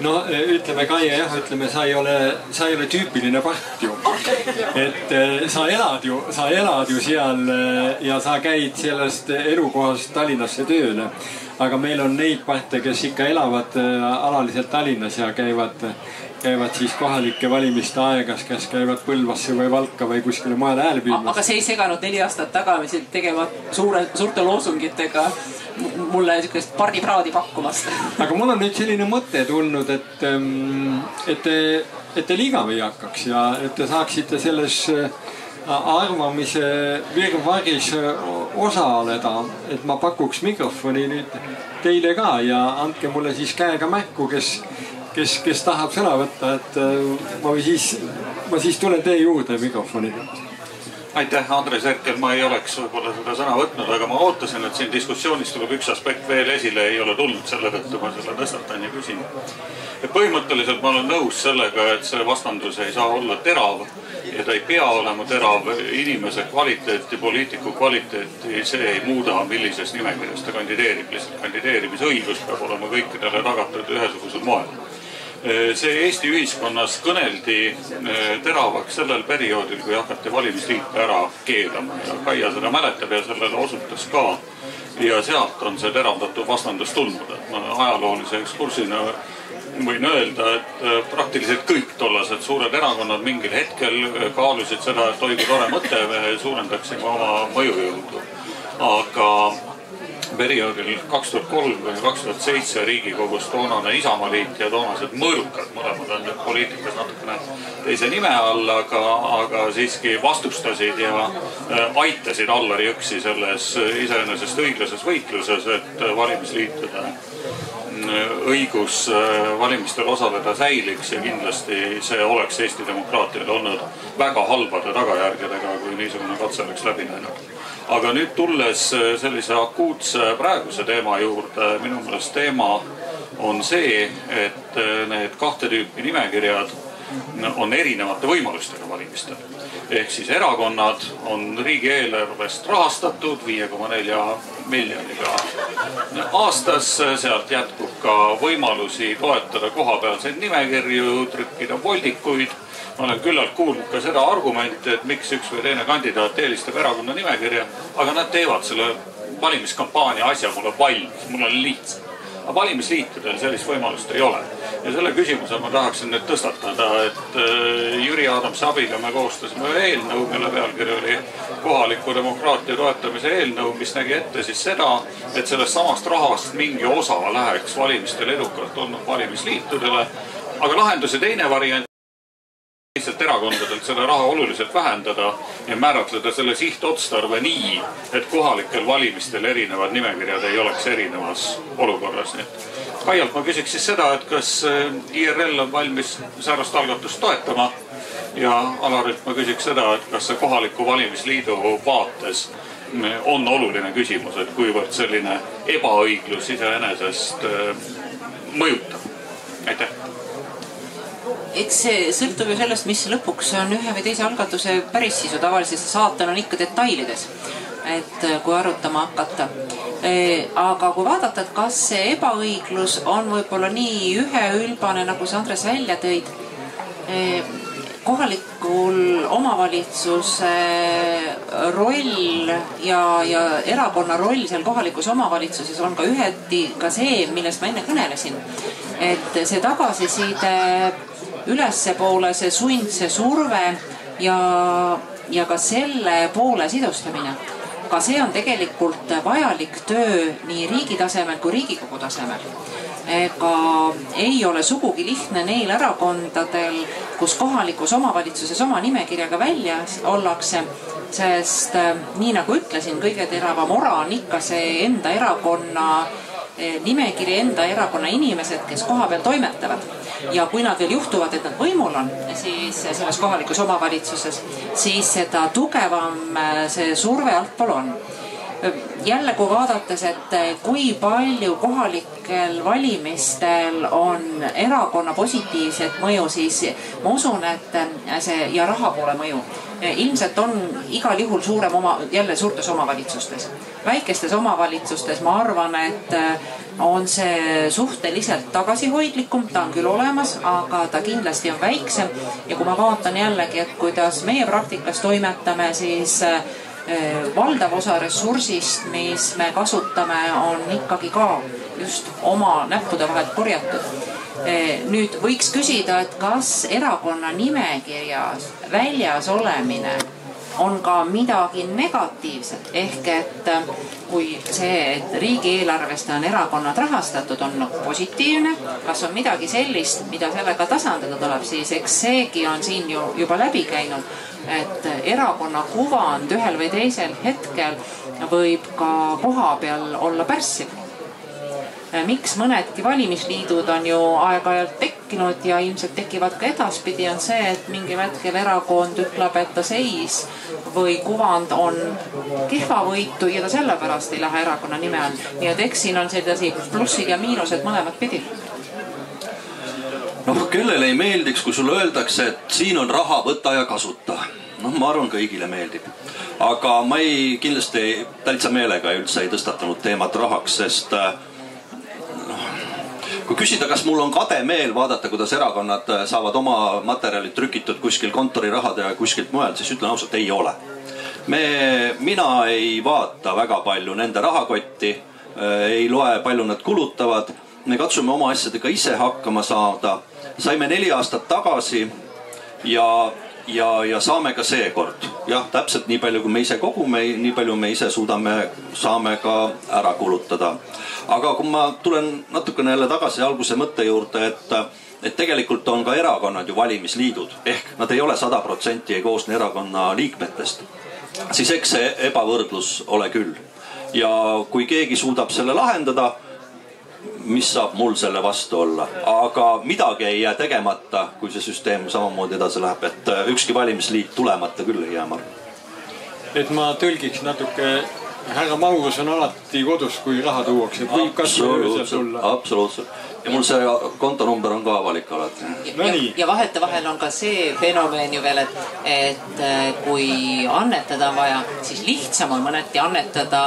no äh, ütleme, Kaie jah, ütleme, sa ei ole, sa ei ole tüüpiline part ju. et äh, sa elad ju, sa elad ju seal äh, ja sa käid sellest elukohast Tallinnasse tööle. aga meil on neid parte, kes ikka elavad alaliselt Tallinnas ja käivad käivad siis kohalike valimiste aegas, kes käivad Põlvasse või Valka või kuskile mujale hääli püüdmas. aga see ei seganud neli aastat tagasi tegema suure, suurte loosungitega mulle sihukest pardipraadi pakkumast. aga mul on nüüd selline mõte tulnud, et, ähm, et te, et teil igav ei hakkaks ja et te saaksite selles äh, arvamise virvarris äh, osaleda, et ma pakuks mikrofoni nüüd teile ka ja andke mulle siis käega märku, kes kes, kes tahab sõna võtta, et äh, ma siis, ma siis tulen teie juurde mikrofoniga. Aitäh, Andres Herkel, ma ei oleks võib-olla seda sõna võtnud, aga ma ootasin, et siin diskussioonis tuleb üks aspekt veel esile, ei ole tulnud, selle tõttu ma selle tõstatan ja küsin. põhimõtteliselt ma olen nõus sellega, et see vastandus ei saa olla terav ja ta ei pea olema terav. inimese kvaliteeti, poliitiku kvaliteeti, see ei muuda, millises nimekirjas ta kandideerib, lihtsalt kandideerimisõigus peab olema kõikidele tagatud ühesugusel moel see Eesti ühiskonnas kõneldi äh, teravaks sellel perioodil, kui hakati valimisliite ära keelama ja Kaia seda mäletab ja sellele osutas ka. ja sealt on see teravdatud vastandus tulnud, et ma ajaloolise ekskursina võin öelda, et äh, praktiliselt kõik tollased suured erakonnad mingil hetkel kaalusid seda, et oi kui tore mõte, me suurendaksime oma mõjujõudu. aga perioodil kaks tuhat kolm kuni kaks tuhat seitse Riigikogus toonane Isamaaliit ja toonased mõõrukad, mõlemad on nüüd poliitikas natukene teise nime all, aga, aga siiski vastustasid ja äh, aitasid Allar Jõksi selles iseenesest õiglases võitluses, et valimisliitude äh, õigus äh, valimistel osaleda säiliks ja kindlasti see oleks Eesti demokraatiale olnud väga halbade tagajärgedega, kui niisugune katse oleks läbi läinud aga nüüd tulles äh, sellise akuutse praeguse teema juurde, minu meelest teema on see, et äh, need kahte tüüpi nimekirjad on erinevate võimalustega valimistel. ehk siis erakonnad on riigieelarvest rahastatud viie koma nelja miljoniga aastas, sealt jätkub ka võimalusi toetada kohapealseid nimekirju, trükkida voldikuid ma olen küllalt kuulnud ka seda argumenti, et miks üks või teine kandidaat eelistab erakonna nimekirja, aga nad teevad selle valimiskampaania asja mulle valmis, mul on lihtsam. aga valimisliitudel sellist võimalust ei ole. ja selle küsimuse ma tahaksin nüüd tõstatada, et äh, Jüri Adamsi abiga me koostasime ühe eelnõu, mille pealkiri oli kohaliku demokraatia toetamise eelnõu, mis nägi ette siis seda, et sellest samast rahast mingi osa läheks valimistel edukalt olnud valimisliitudele. aga lahenduse teine variant lihtsalt erakondadelt selle raha oluliselt vähendada ja määratleda selle sihtotstarve nii, et kohalikel valimistel erinevad nimekirjad ei oleks erinevas olukorras. nii et Kaialt ma küsiks siis seda, et kas eh, IRL on valmis säärast algatust toetama ja Alarilt ma küsiks seda, et kas see kohaliku valimisliidu vaates on oluline küsimus, et kuivõrd selline ebaõiglus iseenesest eh, mõjutab. aitäh eks see sõltub ju sellest, mis lõpuks on ühe või teise algatuse päris sisu, tavaliselt see saatan on ikka detailides. et äh, kui arutama hakata. Äh, aga kui vaadata, et kas see ebaõiglus on võib-olla nii üheülbane, nagu sa, Andres, välja tõid äh, kohalikul omavalitsuse roll ja, ja erakonna roll seal kohalikus omavalitsuses on ka üheti ka see, millest ma enne kõnelesin. et see tagasiside ülespoole see sund, see surve ja, ja ka selle poole sidustamine. ka see on tegelikult vajalik töö nii riigi tasemel kui Riigikogu tasemel ega ei ole sugugi lihtne neil erakondadel, kus kohalikus omavalitsuses oma nimekirjaga väljas ollakse, sest nii nagu ütlesin, kõige teravam ora on ikka see enda erakonna Eh, nimekiri enda erakonna inimesed, kes kohapeal toimetavad. ja kui nad veel juhtuvad, et nad võimul on, siis selles kohalikus omavalitsuses, siis seda tugevam eh, see surve altpool on jälle, kui vaadates, et eh, kui palju kohalikel valimistel on erakonna positiivset mõju, siis ma usun, et see ja raha poole mõju ilmselt on igal juhul suurem oma, jälle suurtes omavalitsustes. väikestes omavalitsustes ma arvan, et äh, on see suhteliselt tagasihoidlikum, ta on küll olemas, aga ta kindlasti on väiksem. ja kui ma vaatan jällegi, et kuidas meie praktikas toimetame, siis äh, valdav osa ressursist, mis me kasutame, on ikkagi ka just oma näppude vahelt korjatud nüüd võiks küsida, et kas erakonna nimekirjas väljas olemine on ka midagi negatiivset, ehk et eh, kui see, et riigieelarvest on erakonnad rahastatud, on nagu positiivne, kas on midagi sellist, mida sellega tasandada tuleb, siis eks seegi on siin ju juba läbi käinud, et erakonna kuvand ühel või teisel hetkel võib ka kohapeal olla pärssiv miks mõnedki valimisliidud on ju aeg-ajalt tekkinud ja ilmselt tekivad ka edaspidi, on see, et mingil hetkel erakond ütleb, et ta seis või kuvand on kehvavõitu ja ta sellepärast ei lähe erakonna nime all. nii et eks siin on sellised plussid ja miinused mõlemat pidi noh, kellele ei meeldiks, kui sulle öeldakse, et siin on raha, võta ja kasuta. noh, ma arvan, kõigile meeldib. aga ma ei, kindlasti täitsa meelega üldse ei tõstatanud teemat rahaks, sest äh, kui küsida, kas mul on kade meel vaadata, kuidas erakonnad äh, saavad oma materjalid trükitud kuskil kontorirahade ja kuskilt mujalt, siis ütlen ausalt, ei ole. me, mina ei vaata väga palju nende rahakotti, äh, ei loe, palju nad kulutavad. me katsume oma asjadega ise hakkama saada. saime neli aastat tagasi ja ja, ja saame ka seekord jah, täpselt nii palju, kui me ise kogume, nii palju me ise suudame, saame ka ära kulutada. aga kui ma tulen natukene jälle tagasi alguse mõtte juurde, et, et tegelikult on ka erakonnad ju valimisliidud ehk nad ei ole sada protsenti ei koosne erakonna liikmetest, siis eks see ebavõrdlus ole küll. ja kui keegi suudab selle lahendada mis saab mul selle vastu olla, aga midagi ei jää tegemata, kui see süsteem samamoodi edasi läheb, et äh, ükski valimisliit tulemata küll ei jää, ma arvan. et ma tõlgiks natuke, härra Maurus on alati kodus, kui raha tuuakse, võib kas või öösel tulla. absoluutselt ja mul see kontonumber on ka avalik alati. No ja, ja vahetevahel on ka see fenomen ju veel, et, et äh, kui annetada on vaja, siis lihtsam on mõneti annetada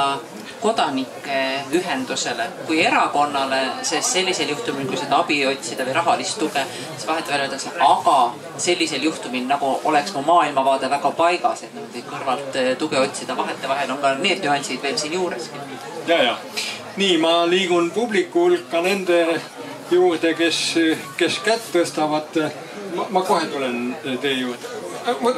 kodanike ühendusele kui erakonnale, sest sellisel juhtumil, kui seda abi otsida või rahalist tuge, siis vahetevahel öeldakse, aga sellisel juhtumil nagu oleks mu maailmavaade väga paigas, et niimoodi kõrvalt eh, tuge otsida, vahetevahel on ka need nüansid veel siin juureski. ja, ja nii, ma liigun publiku hulka nende juurde, kes, kes kätt tõstavad. ma, kohe tulen teie juurde.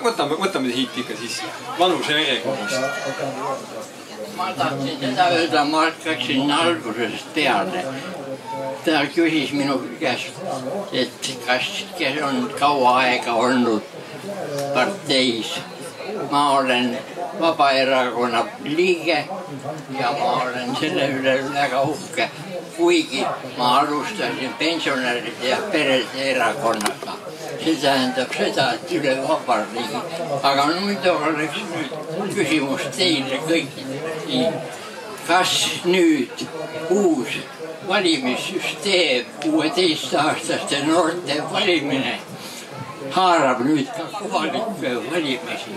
võtame, võtame siit ikka siis vanuse järjekorras. Ma tahtsin seda öelda, ma hakkaksin algusest peale. ta küsis minu käest, et kas, kes on kaua aega olnud parteis. Ma olen Vabaerakonna liige ja ma olen selle üle väga uhke, kuigi ma alustasin pensionäride ja perede erakonnaga. see tähendab seda, et üle vabariigi, aga nüüd oleks nüüd küsimus teile kõigile. kas nüüd uus valimissüsteem, kuueteistaastaste noorte valimine haarab nüüd ka kohalikke valimisi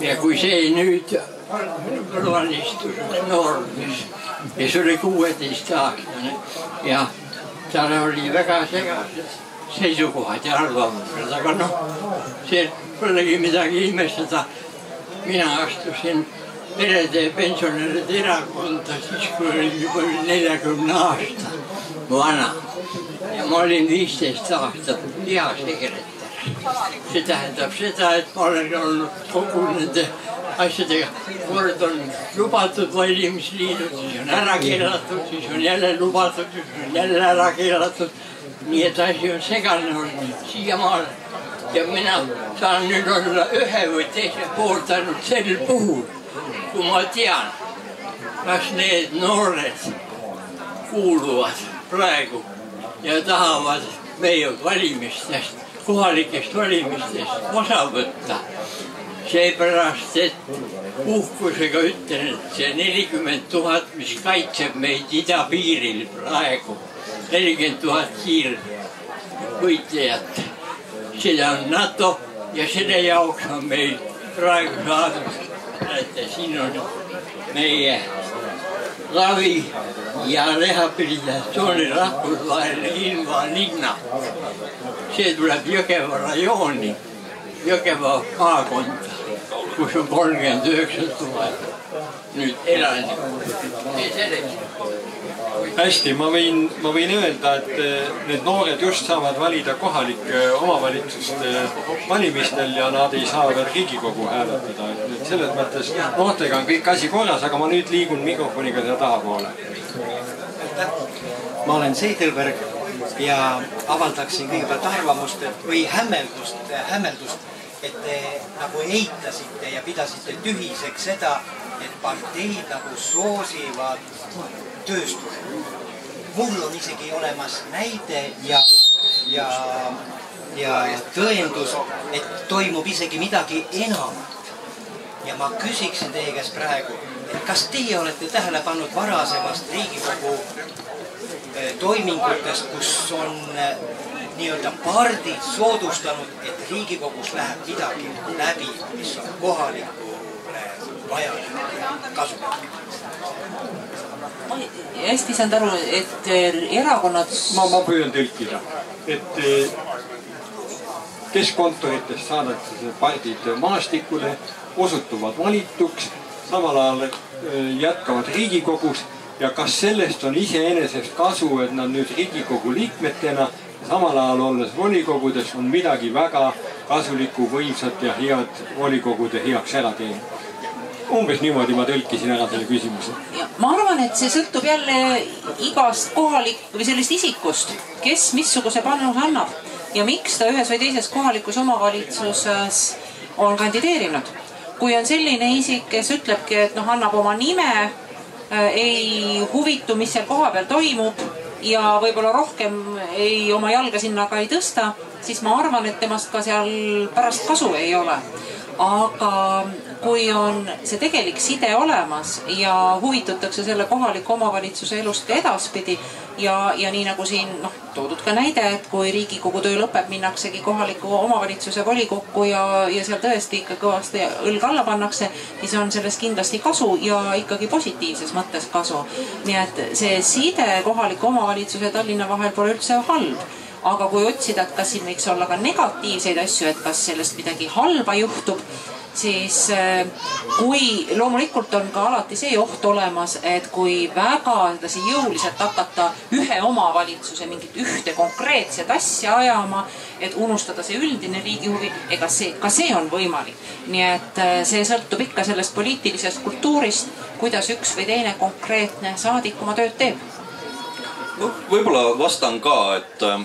ja kui see nüüd kõrval istus üks noormees, kes oli kuueteistaastane ja tal oli väga segased seisukohad ja arvamused, aga noh, see polegi midagi imestada. mina astusin perede pensionäride erakonda siis, kui olin juba neljakümne aasta vana ja ma olin viisteist aastat peasekretär. See tähendab seda, et ma olen olnud kogu nende asjadega, kord on lubatud valimisliidud, siis on ära keelatud, siis on jälle lubatud, siis on jälle ära keelatud. nii et asi on segane olnud siiamaale. Ja mina saan nüüd olla ühe või teise poolt ainult sel puhul, kui ma tean, kas need noored kuuluvad praegu ja tahavad meie valimistest kohalikest valimistest osa võtta. seepärast, et uhkusega ütlen, et see nelikümmend tuhat, mis kaitseb meid idapiiril praegu, nelikümmend tuhat kiirvõitlejat, seda on NATO ja selle jaoks on meil praegu saadud, näete, siin on meie ravi ja rehabilitatsiooni rahvusvaheline ilmalinna. see tuleb Jõgeva rajooni, Jõgeva maakonda, kus on kolmkümmend üheksa tuhat nüüd elanikku. see selleks hästi, ma võin, ma võin öelda, et eh, need noored just saavad valida kohalike omavalitsuste valimistel ja nad ei saa veel Riigikogu hääletada, et nüüd selles mõttes noortega on kõik asi korras, aga ma nüüd liigun mikrofoniga siia tahapoole. ma olen Seidelberg ja avaldaksin kõigepealt arvamust et, või hämmeldust, hämmeldust, et te nagu eitasite ja pidasite tühiseks seda, et parteid nagu soosivad tööstused. mul on isegi olemas näide ja, ja, ja tõendus, et toimub isegi midagi enamat. ja ma küsiksin teie käest praegu, et kas teie olete tähele pannud varasemast Riigikogu eh, toimingutest, kus on eh, nii-öelda pardid soodustanud, et Riigikogus läheb midagi läbi, mis on kohalikule vajalik ja kasulik ma hästi ei saanud aru, et eh, erakonnad. ma, ma püüan tõlkida, et eh, keskkontoritest saadakse pardid maastikule, osutuvad valituks, samal ajal eh, jätkavad Riigikogus ja kas sellest on iseenesest kasu, et nad nüüd Riigikogu liikmetena samal ajal olles volikogudes on midagi väga kasulikku, võimsat ja head volikogude heaks ära teinud umbes niimoodi ma tõlkisin ära selle küsimuse. Ma arvan, et see sõltub jälle igast kohalik või sellest isikust, kes missuguse panuse annab ja miks ta ühes või teises kohalikus omavalitsuses on kandideerinud. kui on selline isik, kes ütlebki, et noh, annab oma nime, äh, ei huvitu, mis seal kohapeal toimub ja võib-olla rohkem ei oma jalga sinna ka ei tõsta, siis ma arvan, et temast ka seal pärast kasu ei ole. aga kui on see tegelik side olemas ja huvitutakse selle kohaliku omavalitsuse elust ka edaspidi ja, ja nii nagu siin noh, toodud ka näide, et kui Riigikogu töö lõpeb, minnaksegi kohaliku omavalitsuse volikokku ja, ja seal tõesti ikka kõvasti õlg alla pannakse, siis on sellest kindlasti kasu ja ikkagi positiivses mõttes kasu. nii et see side kohaliku omavalitsuse ja Tallinna vahel pole üldse halb aga kui otsida, et kas siin võiks olla ka negatiivseid asju, et kas sellest midagi halba juhtub, siis äh, kui loomulikult on ka alati see oht olemas, et kui väga edasi jõuliselt hakata ühe omavalitsuse mingit ühte konkreetset asja ajama, et unustada see üldine riigi huvi, ega see, ka see on võimalik. nii et äh, see sõltub ikka sellest poliitilisest kultuurist, kuidas üks või teine konkreetne saadik oma tööd teeb. noh, võib-olla vastan ka, et äh,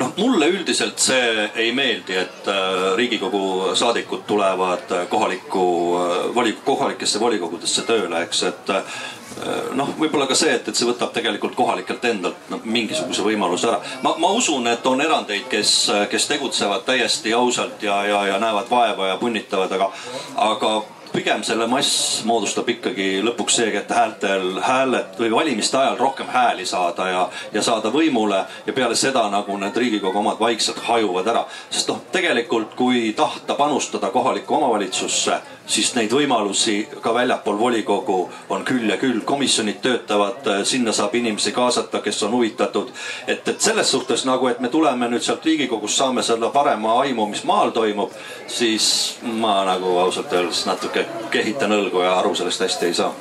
noh, mulle üldiselt see ei meeldi, et äh, riigikogu saadikud tulevad äh, kohalikku äh, voli, kohalikesse volikogudesse tööle, eks, et noh, võib-olla ka see, et, et see võtab tegelikult kohalikelt endalt no, mingisuguse võimaluse ära. ma, ma usun, et on erandeid, kes, kes tegutsevad täiesti ausalt ja, ja, ja näevad vaeva ja punnitavad, aga, aga pigem selle mass moodustab ikkagi lõpuks see, et häältel, hääled või valimiste ajal rohkem hääli saada ja, ja saada võimule ja peale seda nagu need Riigikogu omad vaikselt hajuvad ära. sest noh, tegelikult kui tahta panustada kohalikku omavalitsusse, siis neid võimalusi ka väljapool volikogu on küll ja küll. komisjonid töötavad, sinna saab inimesi kaasata, kes on huvitatud. et, et selles suhtes nagu, et me tuleme nüüd sealt Riigikogust, saame selle parema aimu, mis maal toimub, siis ma nagu ausalt öeldes natuke kehitan õlgu ja aru sellest hästi ei saa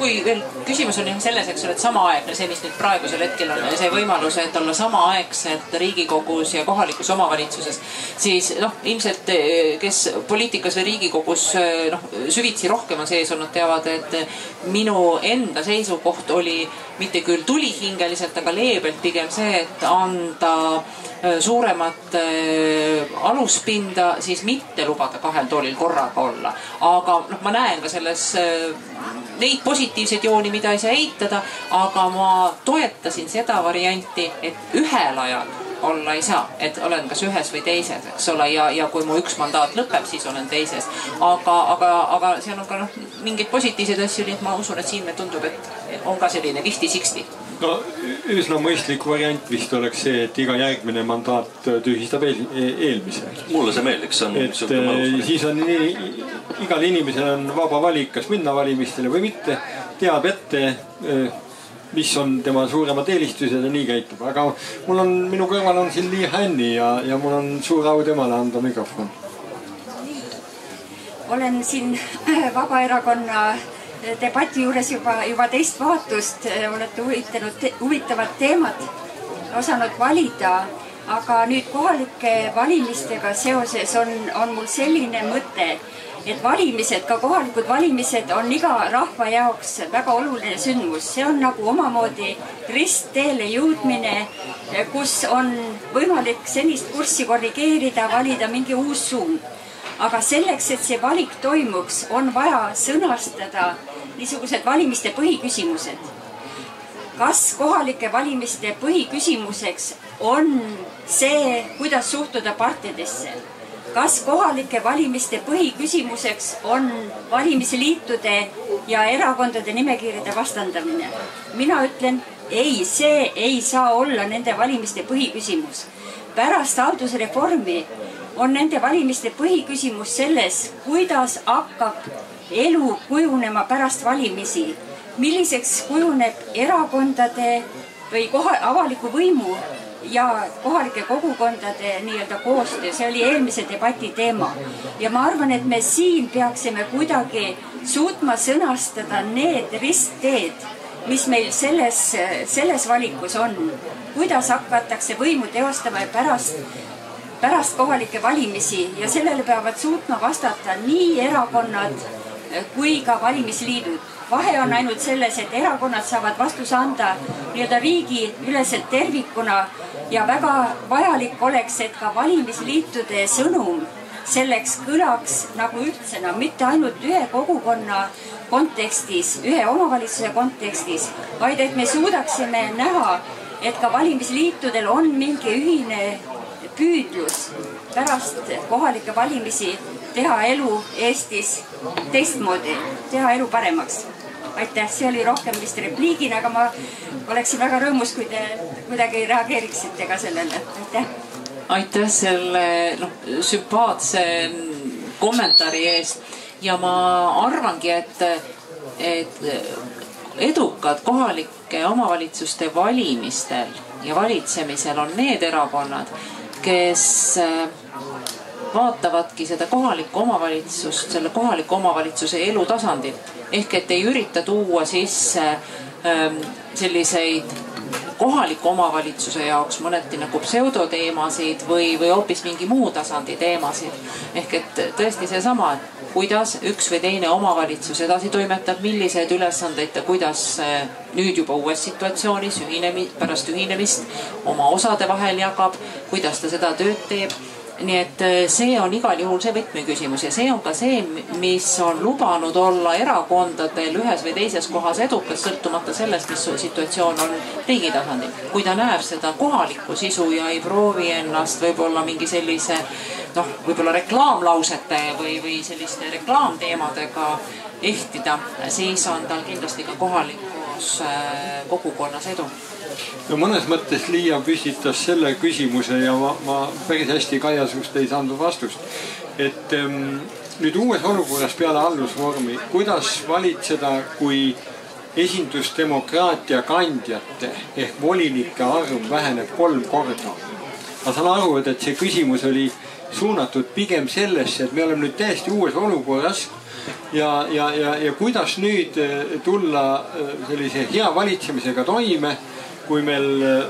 kui veel küsimus on selles, eks ole, et samaaegne, see, mis nüüd praegusel hetkel on see võimalus, et olla samaaegselt Riigikogus ja kohalikus omavalitsuses, siis noh, ilmselt kes poliitikas või Riigikogus noh, süvitsi rohkem on sees olnud, teavad, et minu enda seisukoht oli mitte küll tulihingeliselt, aga leebelt pigem see, et anda suuremat aluspinda, siis mitte lubada kahel toolil korraga olla. aga noh, ma näen ka selles neid positiivseid jooni, mida ei saa eitada, aga ma toetasin seda varianti, et ühel ajal olla ei saa, et olen kas ühes või teises, eks ole, ja, ja kui mu üks mandaat lõpeb, siis olen teises. aga, aga, aga seal on ka noh, mingeid positiivseid asju, nii et ma usun, et siin me tundub, et on ka selline fifty-sixty no üsna mõistlik variant vist oleks see, et iga järgmine mandaat tühistab eel, eelmise. mulle see meeldiks, see on. et äh, siis on nii, igal inimesel on vaba valik, kas minna valimistele või mitte, teab ette äh, mis on tema suuremad eelistused ja nii käitub, aga mul on, minu kõrval on siin Lee Hänni ja, ja mul on suur au temale anda mikrofon. olen siin [LAUGHS] Vabaerakonna debati juures juba, juba teist vaatust, olete huvitanud, huvitavat teemat osanud valida, aga nüüd kohalike valimistega seoses on, on mul selline mõte, et valimised, ka kohalikud valimised on iga rahva jaoks väga oluline sündmus, see on nagu omamoodi ristteele jõudmine, kus on võimalik senist kurssi korrigeerida, valida mingi uus suund. aga selleks, et see valik toimuks, on vaja sõnastada niisugused valimiste põhiküsimused. kas kohalike valimiste põhiküsimuseks on see, kuidas suhtuda partidesse? kas kohalike valimiste põhiküsimuseks on valimisliitude ja erakondade nimekirjade vastandamine? mina ütlen ei, see ei saa olla nende valimiste põhiküsimus. pärast haldusreformi on nende valimiste põhiküsimus selles, kuidas hakkab elu kujunema pärast valimisi. milliseks kujuneb erakondade või koha, avaliku võimu ja kohalike kogukondade nii-öelda koostöö, see oli eelmise debati teema. ja ma arvan, et me siin peaksime kuidagi suutma sõnastada need ristteed, mis meil selles, selles valikus on. kuidas hakatakse võimu teostama ja pärast pärast kohalikke valimisi ja sellele peavad suutma vastata nii erakonnad kui ka valimisliidud. vahe on ainult selles, et erakonnad saavad vastuse anda nii-öelda riigiüleselt tervikuna ja väga vajalik oleks, et ka valimisliitude sõnum selleks kõlaks nagu ühtsena, mitte ainult ühe kogukonna kontekstis, ühe omavalitsuse kontekstis, vaid et me suudaksime näha, et ka valimisliitudel on mingi ühine püüdlus pärast kohalikke valimisi teha elu Eestis teistmoodi, teha elu paremaks. aitäh, see oli rohkem vist repliigina, aga ma oleksin väga rõõmus, kui te kuidagi reageeriksite ka sellele, aitäh. aitäh selle noh, sümpaatse kommentaari eest ja ma arvangi, et, et edukad kohalike omavalitsuste valimistel ja valitsemisel on need erakonnad, kes vaatavadki seda kohalikku omavalitsust selle kohaliku omavalitsuse elutasandil. ehk et ei ürita tuua sisse ähm, selliseid kohaliku omavalitsuse jaoks mõneti nagu pseudoteemasid või, või hoopis mingi muu tasandi teemasid. ehk et tõesti seesama, et kuidas üks või teine omavalitsus edasi toimetab, milliseid ülesandeid ta, kuidas nüüd juba uues situatsioonis ühinemi-, pärast ühinemist oma osade vahel jagab, kuidas ta seda tööd teeb nii et äh, see on igal juhul see võtmeküsimus ja see on ka see, mis on lubanud olla erakondadel ühes või teises kohas edukas, sõltumata sellest, mis situatsioon on riigi tasandil. kui ta näeb seda kohalikku sisu ja ei proovi ennast võib-olla mingi sellise noh, võib-olla reklaamlausete või, või selliste reklaamteemadega ehtida, siis on tal kindlasti ka kohalikus äh, kogukonnas edu no mõnes mõttes Liia püstitas selle küsimuse ja ma, ma päris hästi Kaia suust ei saanud vastust. et ähm, nüüd uues olukorras peale haldusvormi, kuidas valitseda, kui esindusdemokraatia kandjate ehk volinike arv väheneb kolm korda. ma saan aru, et, et see küsimus oli suunatud pigem sellesse, et me oleme nüüd täiesti uues olukorras ja, ja, ja, ja kuidas nüüd äh, tulla äh, sellise hea valitsemisega toime kui meil äh,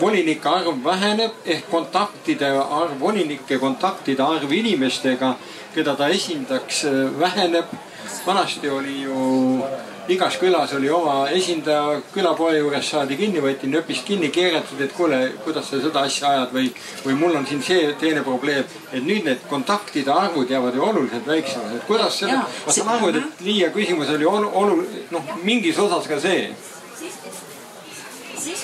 volinike arv väheneb ehk kontaktide arv, volinike kontaktide arv inimestega, keda ta esindaks, äh, väheneb. vanasti oli ju igas külas oli oma esindaja, külapoe juures saadi kinni, võeti nööpist kinni, keeratud, et kuule, kuidas sa seda asja ajad või, või mul on siin see teine probleem. et nüüd need kontaktide arvud jäävad ju oluliselt väiksemaks, et kuidas seda, ma saan aru, et Liia küsimus oli olu-, olu-, noh, mingis osas ka see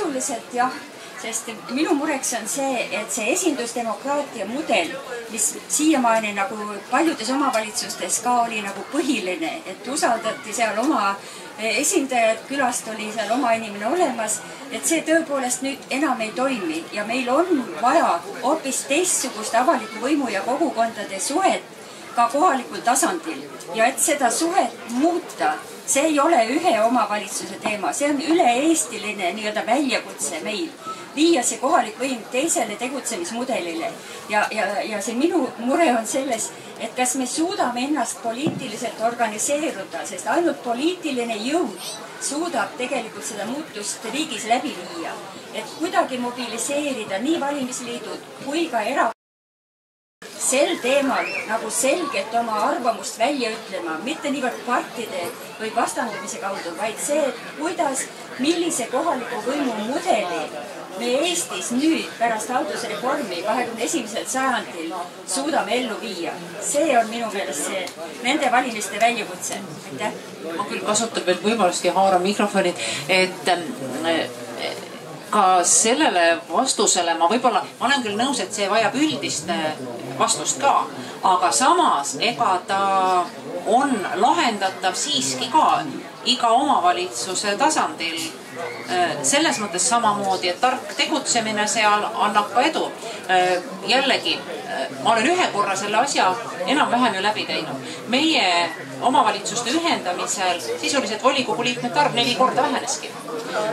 sisuliselt jah, sest minu mureks on see, et see esindusdemokraatia mudel, mis siiamaani nagu paljudes omavalitsustes ka oli nagu põhiline, et usaldati seal oma esindajad, külast oli seal oma inimene olemas, et see tõepoolest nüüd enam ei toimi. Ja meil on vaja hoopis teistsugust avaliku võimu ja kogukondade suhet ka kohalikul tasandil. Ja et seda suhet muuta see ei ole ühe omavalitsuse teema, see on üle-eestiline nii-öelda väljakutse meil viia see kohalik võim teisele tegutsemismudelile. ja, ja, ja see minu mure on selles, et kas me suudame ennast poliitiliselt organiseeruda, sest ainult poliitiline jõud suudab tegelikult seda muutust riigis läbi viia. et kuidagi mobiliseerida nii valimisliidud kui ka era- sel teemal nagu selgelt oma arvamust välja ütlema, mitte niivõrd partide või vastandumise kaudu, vaid see, kuidas, millise kohaliku võimu mudeli me Eestis nüüd pärast haldusreformi kahekümne esimesel sajandil suudame ellu viia. see on minu meelest see nende valimiste väljakutse. aitäh. ma küll kasutan veel võimalust ja haaran mikrofoni, et äh, ka sellele vastusele ma võib-olla, ma olen küll nõus, et see vajab üldist äh, vastust ka, aga samas ega ta on lahendatav siiski ka iga omavalitsuse tasandil äh, selles mõttes samamoodi, et tark tegutsemine seal annab ka edu. Äh, jällegi, ma olen ühe korra selle asja enam-vähem ju läbi teinud. meie omavalitsuste ühendamisel sisuliselt volikogu liikmete arv neli korda väheneski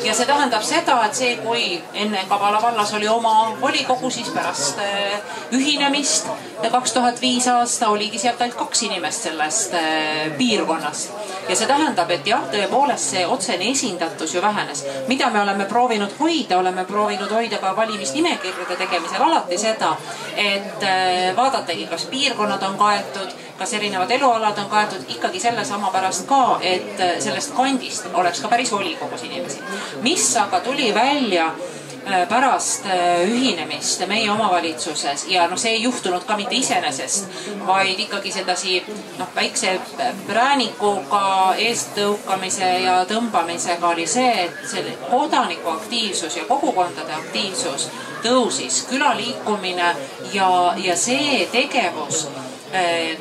ja see tähendab seda, et see, kui enne Kavala vallas oli oma volikogu, siis pärast äh, ühinemist kaks tuhat viis aasta oligi sealt ainult kaks inimest sellest äh, piirkonnast. ja see tähendab, et jah, tõepoolest see otsene esindatus ju vähenes. mida me oleme proovinud hoida, oleme proovinud hoida ka valimisnimekirjade tegemisel alati seda, et äh, vaadatagi, kas piirkonnad on kaetud kas erinevad elualad on kaetud ikkagi sellesama pärast ka, et sellest kandist oleks ka päris volikogus inimesi. mis aga tuli välja äh, pärast äh, ühinemist meie omavalitsuses ja noh, see ei juhtunud ka mitte iseenesest, vaid ikkagi sedasi noh, väikse präänikuga eesttõukamise ja tõmbamisega oli see, et selle kodaniku aktiivsus ja kogukondade aktiivsus tõusis, külaliikumine ja, ja see tegevus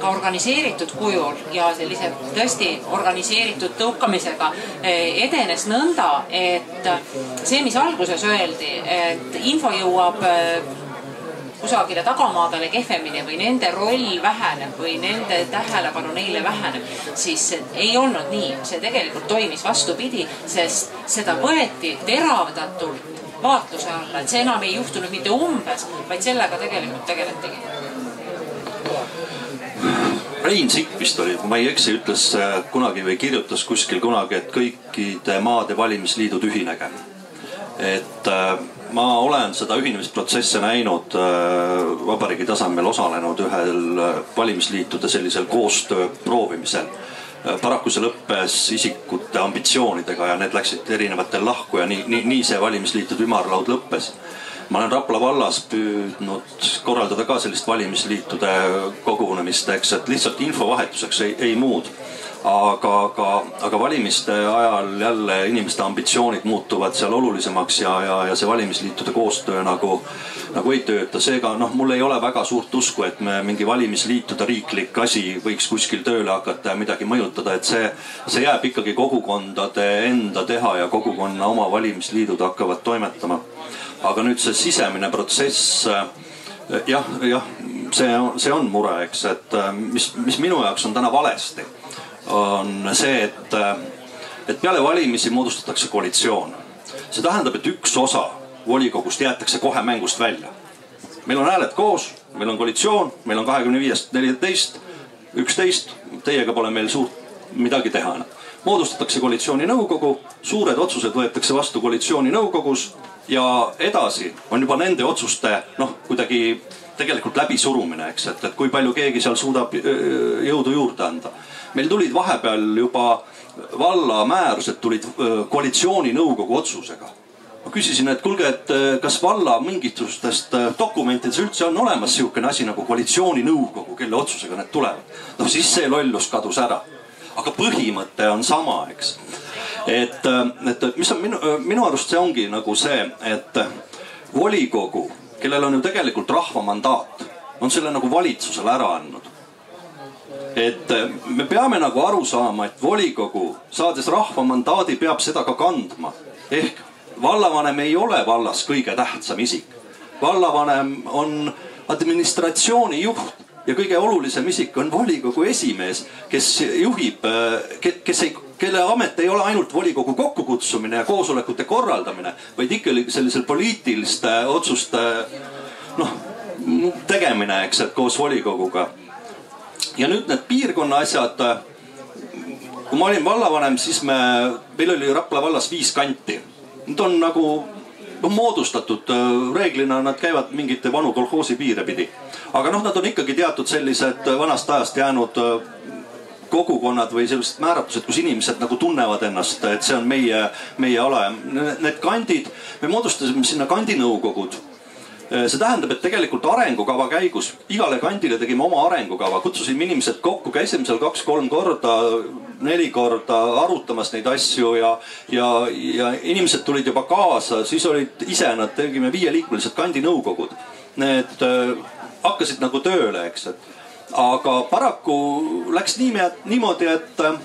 ka organiseeritud kujul ja sellise tõesti organiseeritud tõukamisega eh, edenes nõnda, et see, mis alguses öeldi, et info jõuab eh, kusagile tagamaadele kehvemini või nende roll väheneb või nende tähelepanu neile väheneb, siis ei olnud nii, see tegelikult toimis vastupidi, sest seda võeti teravdatult vaatluse alla, et see enam ei juhtunud mitte umbes, vaid sellega tegelikult tegeletigi Rein Sikk vist oli, kui ma ei eksi, ütles kunagi või kirjutas kuskil kunagi, et kõikide maade valimisliidud ühinege. et äh, ma olen seda ühinemisprotsesse näinud äh, vabariigi tasemel osalenud ühel äh, valimisliitude sellisel koostöö proovimisel paraku see lõppes isikute ambitsioonidega ja need läksid erinevatel lahku ja nii, nii, nii see valimisliitude ümarlaud lõppes. Ma olen Rapla vallas püüdnud korraldada ka sellist valimisliitude kogunemist, eks, et lihtsalt infovahetuseks ei, ei muud aga, aga, aga valimiste ajal jälle inimeste ambitsioonid muutuvad seal olulisemaks ja, ja, ja see valimisliitude koostöö nagu, nagu ei tööta. seega noh, mul ei ole väga suurt usku, et me mingi valimisliitude riiklik asi võiks kuskil tööle hakata ja midagi mõjutada, et see, see jääb ikkagi kogukondade enda teha ja kogukonna oma valimisliidud hakkavad toimetama. Aga nüüd see sisemine protsess jah, jah, see, see on mure, eks, et mis, mis minu jaoks on täna valesti on see, et, et peale valimisi moodustatakse koalitsioon. see tähendab, et üks osa volikogust jäetakse kohe mängust välja. meil on hääled koos, meil on koalitsioon, meil on kahekümne viiest neliteist, üksteist, teiega pole meil suurt midagi teha enam. moodustatakse koalitsiooninõukogu, suured otsused võetakse vastu koalitsiooninõukogus ja edasi on juba nende otsuste noh, kuidagi tegelikult läbisurumine, eks, et, et kui palju keegi seal suudab jõudu juurde anda meil tulid vahepeal juba valla määrused tulid koalitsiooninõukogu otsusega. ma küsisin, et kuulge, et kas valla mingisugustest dokumentides üldse on olemas sihukene asi nagu koalitsiooninõukogu, kelle otsusega need tulevad. noh, siis see lollus kadus ära. aga põhimõte on sama, eks. Et, et mis on minu, minu arust see ongi nagu see, et volikogu, kellel on ju tegelikult rahva mandaat, on selle nagu valitsusele ära andnud et äh, me peame nagu aru saama, et volikogu, saades rahva mandaadi, peab seda ka kandma. ehk vallavanem ei ole vallas kõige tähtsam isik. vallavanem on administratsiooni juht ja kõige olulisem isik on volikogu esimees, kes juhib, äh, kes ei, kelle amet ei ole ainult volikogu kokkukutsumine ja koosolekute korraldamine, vaid ikkagi sellisel poliitiliste otsuste noh, tegemine, eks, et koos volikoguga ja nüüd need piirkonna asjad. kui ma olin vallavanem, siis me, meil oli Rapla vallas viis kanti. Need on nagu noh moodustatud, reeglina nad käivad mingite vanu kolhoosi piire pidi. aga noh, nad on ikkagi teatud sellised vanast ajast jäänud kogukonnad või sellised määratlused, kus inimesed nagu tunnevad ennast, et see on meie, meie ala. Ja need kandid, me moodustasime sinna kandinõukogud. See tähendab, et tegelikult arengukava käigus igale kandile tegime oma arengukava, kutsusime inimesed kokku, käisime seal kaks-kolm korda, neli korda arutamas neid asju ja, ja, ja inimesed tulid juba kaasa, siis olid ise, nad tegime viieliikmelised kandinõukogud. Need äh, hakkasid nagu tööle, eks, et aga paraku läks nii, niimoodi, et äh,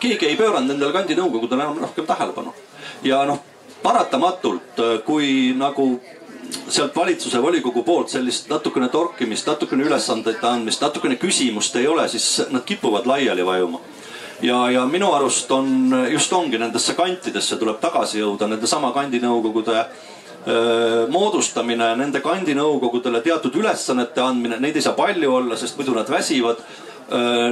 keegi ei pööranud nendele kandinõukogudele enam rohkem tähelepanu. ja noh, paratamatult, äh, kui nagu sealt valitsuse volikogu poolt sellist natukene torkimist, natukene ülesandete andmist, natukene küsimust ei ole, siis nad kipuvad laiali vajuma. ja, ja minu arust on, just ongi nendesse kantidesse tuleb tagasi jõuda, nendesama kandinõukogude moodustamine, nende kandinõukogudele teatud ülesannete andmine, neid ei saa palju olla, sest muidu nad väsivad.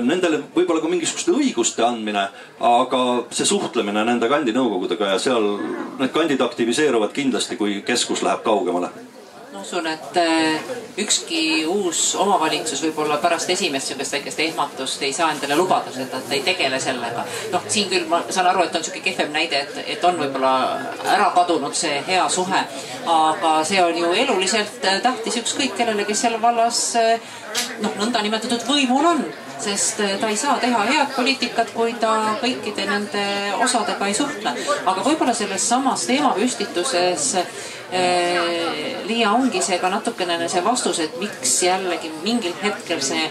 Nendele võib-olla ka mingisuguste õiguste andmine, aga see suhtlemine nende kandinõukogudega ja seal need kandid aktiviseeruvad kindlasti, kui keskus läheb kaugemale ma usun, et ükski uus omavalitsus võib-olla pärast esimest sihukest väikest ehmatust ei saa endale lubada seda, et ta ei tegele sellega. noh, siin küll ma saan aru, et on sihuke kehvem näide, et, et on võib-olla ära kadunud see hea suhe. aga see on ju eluliselt tähtis ükskõik kellele, kes seal vallas noh, nõndanimetatud võimul on sest eh, ta ei saa teha head poliitikat, kui ta kõikide nende osadega ei suhtle. aga võib-olla selles samas teemapüstituses eh, Liia ongi see ka natukene see vastus, et miks jällegi mingil hetkel see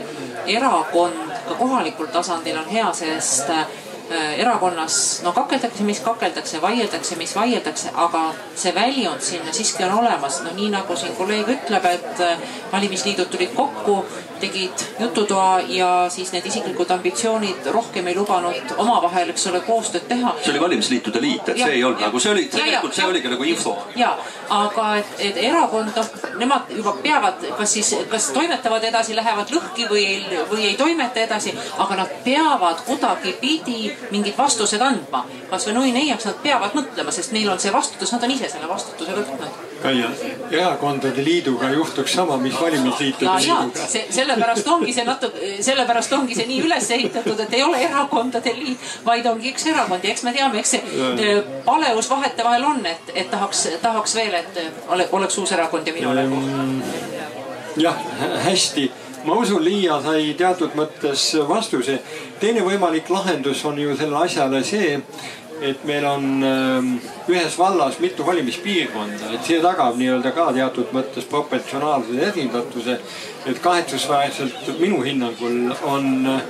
erakond ka kohalikul tasandil on hea, sest äh, erakonnas, no kakeldakse, mis kakeldakse, vaieldakse, mis vaieldakse, aga see väljund sinna siiski on olemas. no nii nagu siin kolleeg ütleb, et äh, valimisliidud tulid kokku, tegid jututoa ja siis need isiklikud ambitsioonid rohkem ei lubanud omavahel, eks ole, koostööd teha. see oli valimisliitude liit, et Ja. see ei olnud nagu, see oli, Ja, tegelikult ja, see ja. oligi nagu info. ja, aga et, et erakond, noh, nemad juba peavad, kas siis, kas toimetavad edasi, lähevad lõhki või ei, või ei toimeta edasi, aga nad peavad kuidagipidi mingid vastused andma. kasvõi nui neiaks nad peavad mõtlema, sest neil on see vastutus, nad on ise selle vastutuse võtnud. Kaia, erakondade liiduga juhtuks sama, mis valimisliitude ja liiduga. see, sellepärast ongi see natuke, sellepärast ongi see nii üles ehitatud, et ei ole erakondade liit, vaid ongi üks erakond ja eks me teame, eks see eh, paleus vahetevahel on, et, et tahaks, tahaks veel, et ole, oleks uus erakond ja minul nagu. jah, hästi. ma usun, Liia sai teatud mõttes vastuse. Teine võimalik lahendus on ju sellele asjale see, et meil on ähm, ühes vallas mitu valimispiirkonda, et see tagab nii-öelda ka teatud mõttes proportsionaalsuse esindatuse. et kahetsusväärselt minu hinnangul on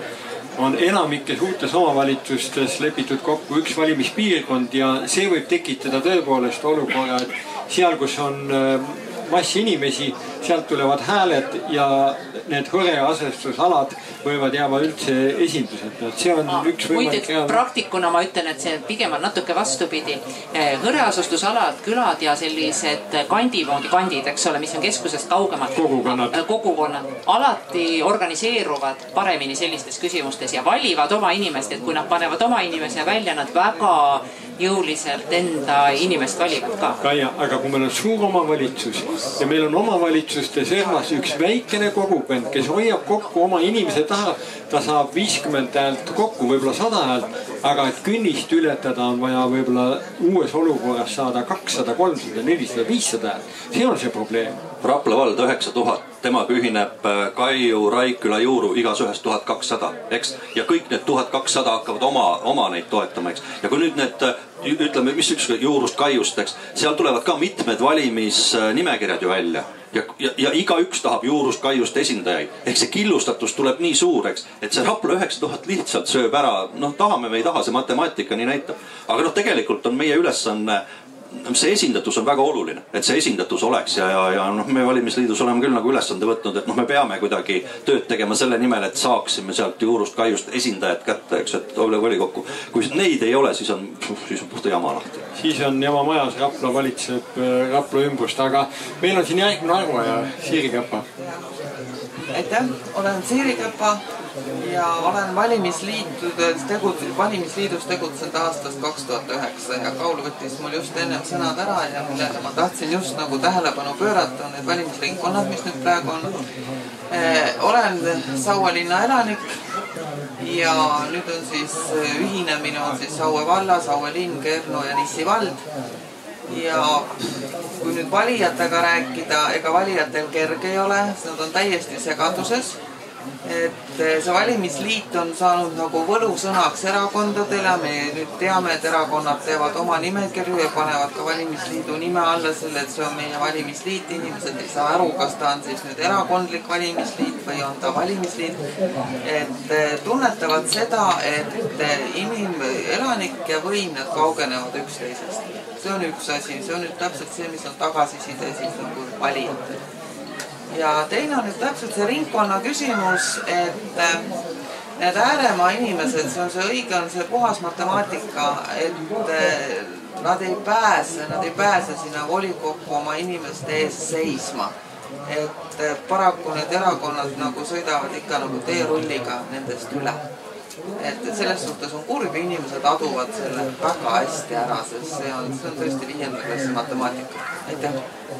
on enamikes uutes omavalitsustes lepitud kokku üks valimispiirkond ja see võib tekitada tõepoolest olukorra, et seal, kus on äh, mass inimesi, sealt tulevad hääled ja need hõreasestusalad võivad jääma üldse esinduseta, et see on üks muide võimalik reaalne. praktikuna ma ütlen, et see pigem on natuke vastupidi. hõreasustusalad, külad ja sellised kandi moodi kandid, eks ole, mis on keskusest kaugemad. Kogukonnad. kogukonnad alati organiseeruvad paremini sellistes küsimustes ja valivad oma inimest, et kui nad panevad oma inimese välja, nad väga jõuliselt enda inimest valivad ka. Kaia, aga kui meil on suur omavalitsus ja meil on omavalitsuste servas üks väikene kogukond, kes hoiab kokku oma inimese taha, ta saab viiskümmend häält kokku, võib-olla sada häält, aga et künnist ületada, on vaja võib-olla uues olukorras saada kakssada, kolmsada, nelisada, viissada häält. see on see probleem. Rapla vald üheksa tuhat, temaga ühineb äh, Kaiu, Raikküla, Juuru igas ühes tuhat kakssada, eks. ja kõik need tuhat kakssada hakkavad oma, oma neid toetama, eks. ja kui nüüd need äh, ütleme, mis üks Juurust, Kaiust, eks, seal tulevad ka mitmed valimisnimekirjad ju välja ja, ja, ja igaüks tahab Juurust, Kaiust esindajaid. ehk see killustatus tuleb nii suur, eks, et see Rapla üheksa tuhat lihtsalt sööb ära, noh, tahame või ei taha, see matemaatika nii näitab. aga noh, tegelikult on meie ülesanne see esindatus on väga oluline, et see esindatus oleks ja, ja, ja noh, me valimisliidus oleme küll nagu ülesande võtnud, et noh, me peame kuidagi tööd tegema selle nimel, et saaksime sealt Juurust, Kaiust esindajad kätte, eks, et volikokku. kui neid ei ole, siis on, siis on puhta jama lahti. siis on jama majas, Rapla valitseb äh, Rapla ümbrust, aga meil on siin järgmine arvaja, Siiri Käpa. aitäh, olen Siiri Käpa ja olen valimisliitudes tegutsenud, valimisliidus tegutsenud aastast kaks tuhat üheksa ja Kaul võttis mul just ennem sõnad ära ja millele ma tahtsin just nagu tähelepanu pöörata, on need valimisringkonnad, mis nüüd praegu on eh,. olen Saue linna elanik ja nüüd on siis eh, ühinemine on siis Saue valla, Saue linn, Kernu ja Nissi vald ja kui nüüd valijatega rääkida, ega valijatel kerge ei ole, nad on täiesti segaduses. Et eh, see valimisliit on saanud nagu võlusõnaks erakondadele, me nüüd teame, et erakonnad teevad oma nimekirju ja panevad ka valimisliidu nime alla selle, et see on meie valimisliit, inimesed ei saa aru, kas ta on siis nüüd erakondlik valimisliit või on ta valimisliit. et eh, tunnetavad seda, et eh, inim-, elanik ja võim, need kaugenevad üksteisest see on üks asi, see on nüüd täpselt see, mis on tagasiside siis nagu valijatel. Ja teine on nüüd täpselt see ringkonna küsimus, et äh, need ääremaa inimesed, see on see õige, on see puhas matemaatika, et äh, nad ei pääse, nad ei pääse sinna volikokku oma inimeste ees seisma. et äh, paraku need erakonnad nagu sõidavad ikka nagu teerulliga nendest üle et selles suhtes on kurb ja inimesed aduvad selle väga hästi ära, sest see on, see on tõesti viienda klassi matemaatika. aitäh.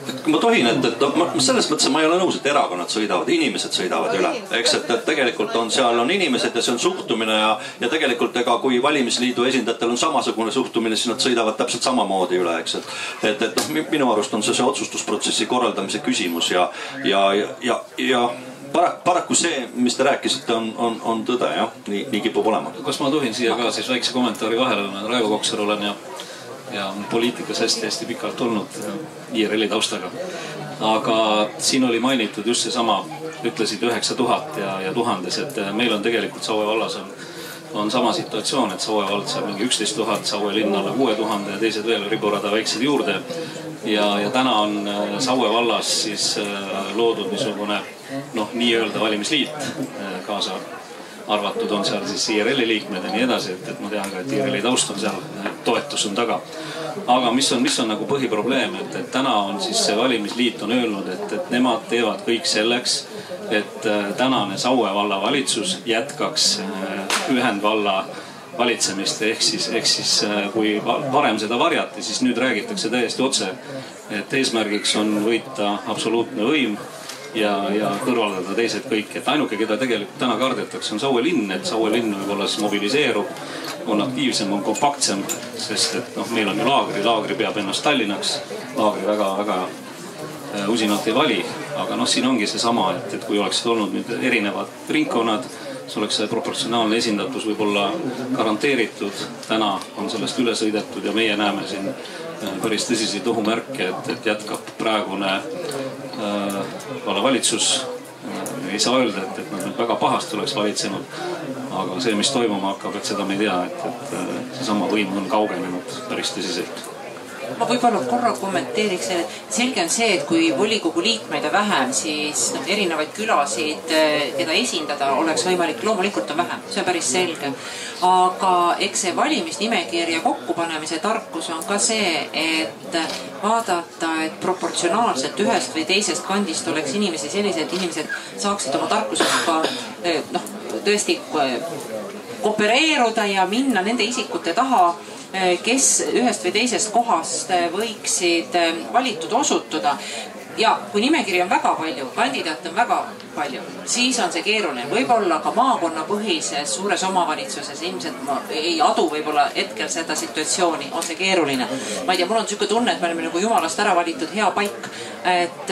et kui ma tohin, et, et ma selles mõttes ma ei ole nõus, et erakonnad sõidavad, inimesed sõidavad üle, eks, et, et tegelikult on seal on inimesed ja see on suhtumine ja, ja tegelikult ega kui valimisliidu esindajatel on samasugune suhtumine, siis nad sõidavad täpselt samamoodi üle, eks, et. et, et noh, minu arust on see see otsustusprotsessi korraldamise küsimus ja, ja, ja, ja, ja paraku, paraku see, mis te rääkisite, on, on, on tõde jah, nii, nii kipub olema. kas ma tohin siia ka siis väikse kommentaari vahele, olen Raivo Kokser olen ja, ja poliitikas hästi-hästi pikalt olnud IRL-i taustaga. aga siin oli mainitud just seesama, ütlesid üheksa tuhat ja, ja tuhandes, et meil on tegelikult Saue vallas on on sama situatsioon, et Saue vald saab mingi üksteist tuhat, Saue linn alla kuue tuhande ja teised veel riburada väiksed juurde. ja, ja täna on äh, Saue vallas siis äh, loodud niisugune noh, nii-öelda valimisliit äh, kaasa arvatud on seal siis IRL-i liikmed ja nii edasi, et, et ma tean ka, et IRL-i taust on seal, toetus on taga. aga mis on, mis on nagu põhiprobleem, et, et täna on siis see valimisliit on öelnud, et, et nemad teevad kõik selleks, et äh, tänane Saue valla valitsus jätkaks äh, ühendvalla valitsemist, ehk siis, ehk siis äh, kui varem seda varjati, siis nüüd räägitakse täiesti otse, et eesmärgiks on võita absoluutne võim ja, ja kõrvaldada teised kõik, et ainuke, keda tegelikult täna kardetakse, on Saue linn, et Saue linn võib-olla siis mobiliseerub, on aktiivsem, on kompaktsem, sest et noh, meil on ju laagri, laagri peab ennast Tallinnaks, laagri väga-väga äh, usinalt ei vali, aga noh, siin ongi seesama, et, et kui oleksid olnud nüüd erinevad ringkonnad, siis oleks see proportsionaalne esindatus võib-olla garanteeritud. täna on sellest üle sõidetud ja meie näeme siin äh, päris tõsiseid ohumärke, et, et jätkab praegune Äh, vallavalitsus äh, ei saa öelda, et, et nad nüüd väga pahasti oleks valitsenud. aga see, mis toimuma hakkab, et seda me ei tea, et, et äh, seesama võim on kaugenenud päris tõsiselt ma võib-olla korra kommenteeriks, selge on see, et kui volikogu liikmeid on vähem, siis noh, erinevaid külasid, eh, keda esindada oleks võimalik, loomulikult on vähem, see on päris selge. aga eks see valimisnimekirja kokkupanemise tarkus on ka see, et vaadata, et proportsionaalselt ühest või teisest kandist oleks inimesi selliseid, et inimesed saaksid oma tarkusest ka eh, noh, tõesti koopereeruda ja minna nende isikute taha Eh, kes ühest või teisest kohast võiksid eh, valitud osutuda ja kui nimekiri on väga palju, kandidaate on väga palju, siis on see keeruline. võib-olla ka maakonnapõhises suures omavalitsuses ilmselt ma ei adu võib-olla hetkel seda situatsiooni, on see keeruline. ma ei tea, mul on niisugune tunne, et me oleme nagu jumalast ära valitud hea paik. et,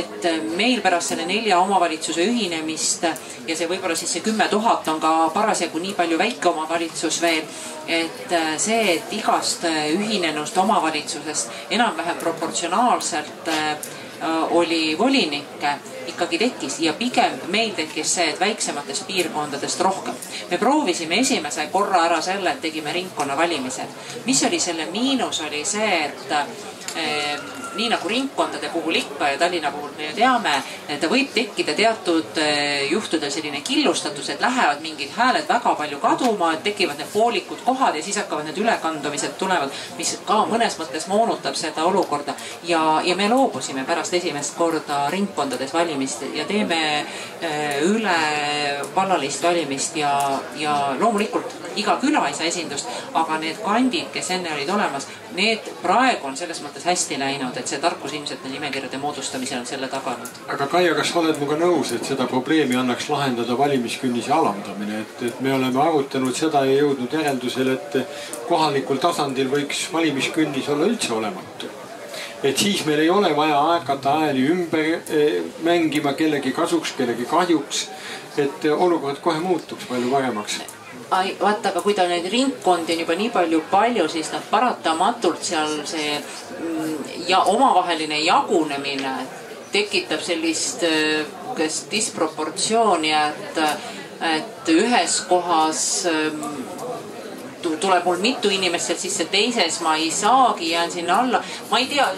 et meil pärast selle nelja omavalitsuse ühinemist ja see võib-olla siis see kümme tuhat on ka parasjagu nii palju väike omavalitsus veel. et see, et igast ühinenust omavalitsusest enam-vähem proportsionaalselt Äh, oli volinikke, ikkagi tekkis ja pigem meil tekkis see, et väiksematest piirkondadest rohkem. me proovisime esimese korra ära selle, et tegime ringkonnavalimised. mis oli selle miinus, oli see, et nii nagu ringkondade puhul ikka ja Tallinna puhul me ju teame, et võib tekkida teatud eh, juhtudel selline killustatus, et lähevad mingid hääled väga palju kaduma, et tekivad need poolikud kohad ja siis hakkavad need ülekandumised tulevad, mis ka mõnes mõttes moonutab seda olukorda. ja, ja me loobusime pärast esimest korda ringkondades valimist ja teeme eh, üle vallalist valimist ja, ja loomulikult iga küla ei saa esindust, aga need kandid, kes enne olid olemas, need praegu on selles mõttes hästi läinud, et see tarkus ilmselt nimekirjade moodustamisel on selle taganud. aga Kaia, kas sa oled minuga nõus, et seda probleemi annaks lahendada valimiskünnise alandamine, et, et me oleme arutanud seda ja jõudnud järeldusele, et kohalikul tasandil võiks valimiskünnis olla üldse olematu et siis meil ei ole vaja hakata hääli ümber eh, mängima kellegi kasuks, kellegi kahjuks. et olukord kohe muutuks palju paremaks vaata, aga kui ta neid ringkondi on juba nii palju palju, siis noh, paratamatult seal see mm, ja omavaheline jagunemine tekitab sellist kas disproportsiooni, et, et ühes kohas tuleb mul mitu inimest sealt sisse, teises ma ei saagi, jään sinna alla. ma ei tea,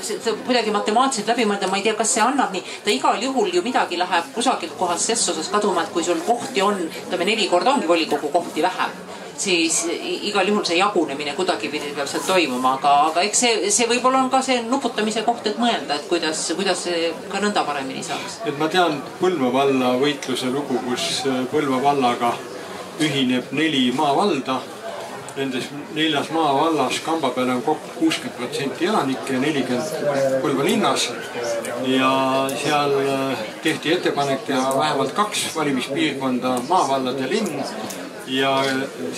kuidagi matemaatiliselt läbi mõelda, ma ei tea, kas see annab nii. ta igal juhul ju midagi läheb kusagilt kohast ses osas kaduma, et kui sul kohti on, ütleme neli korda ongi volikogu kohti vähem siis igal juhul see jagunemine kuidagipidi peab seal toimuma, aga, aga eks see, see võib-olla on ka see nuputamise koht, et mõelda, et kuidas, kuidas see ka nõnda paremini saaks. et ma tean Põlva valla võitluse lugu, kus Põlva vallaga ühineb neli maavalda nendes neljas maavallas kamba peal on kokku kuuskümmend protsenti elanikke ja nelikümmend Põlva linnas. ja seal äh, tehti ettepanek teha vähemalt kaks valimispiirkonda, maavallad ja linn. ja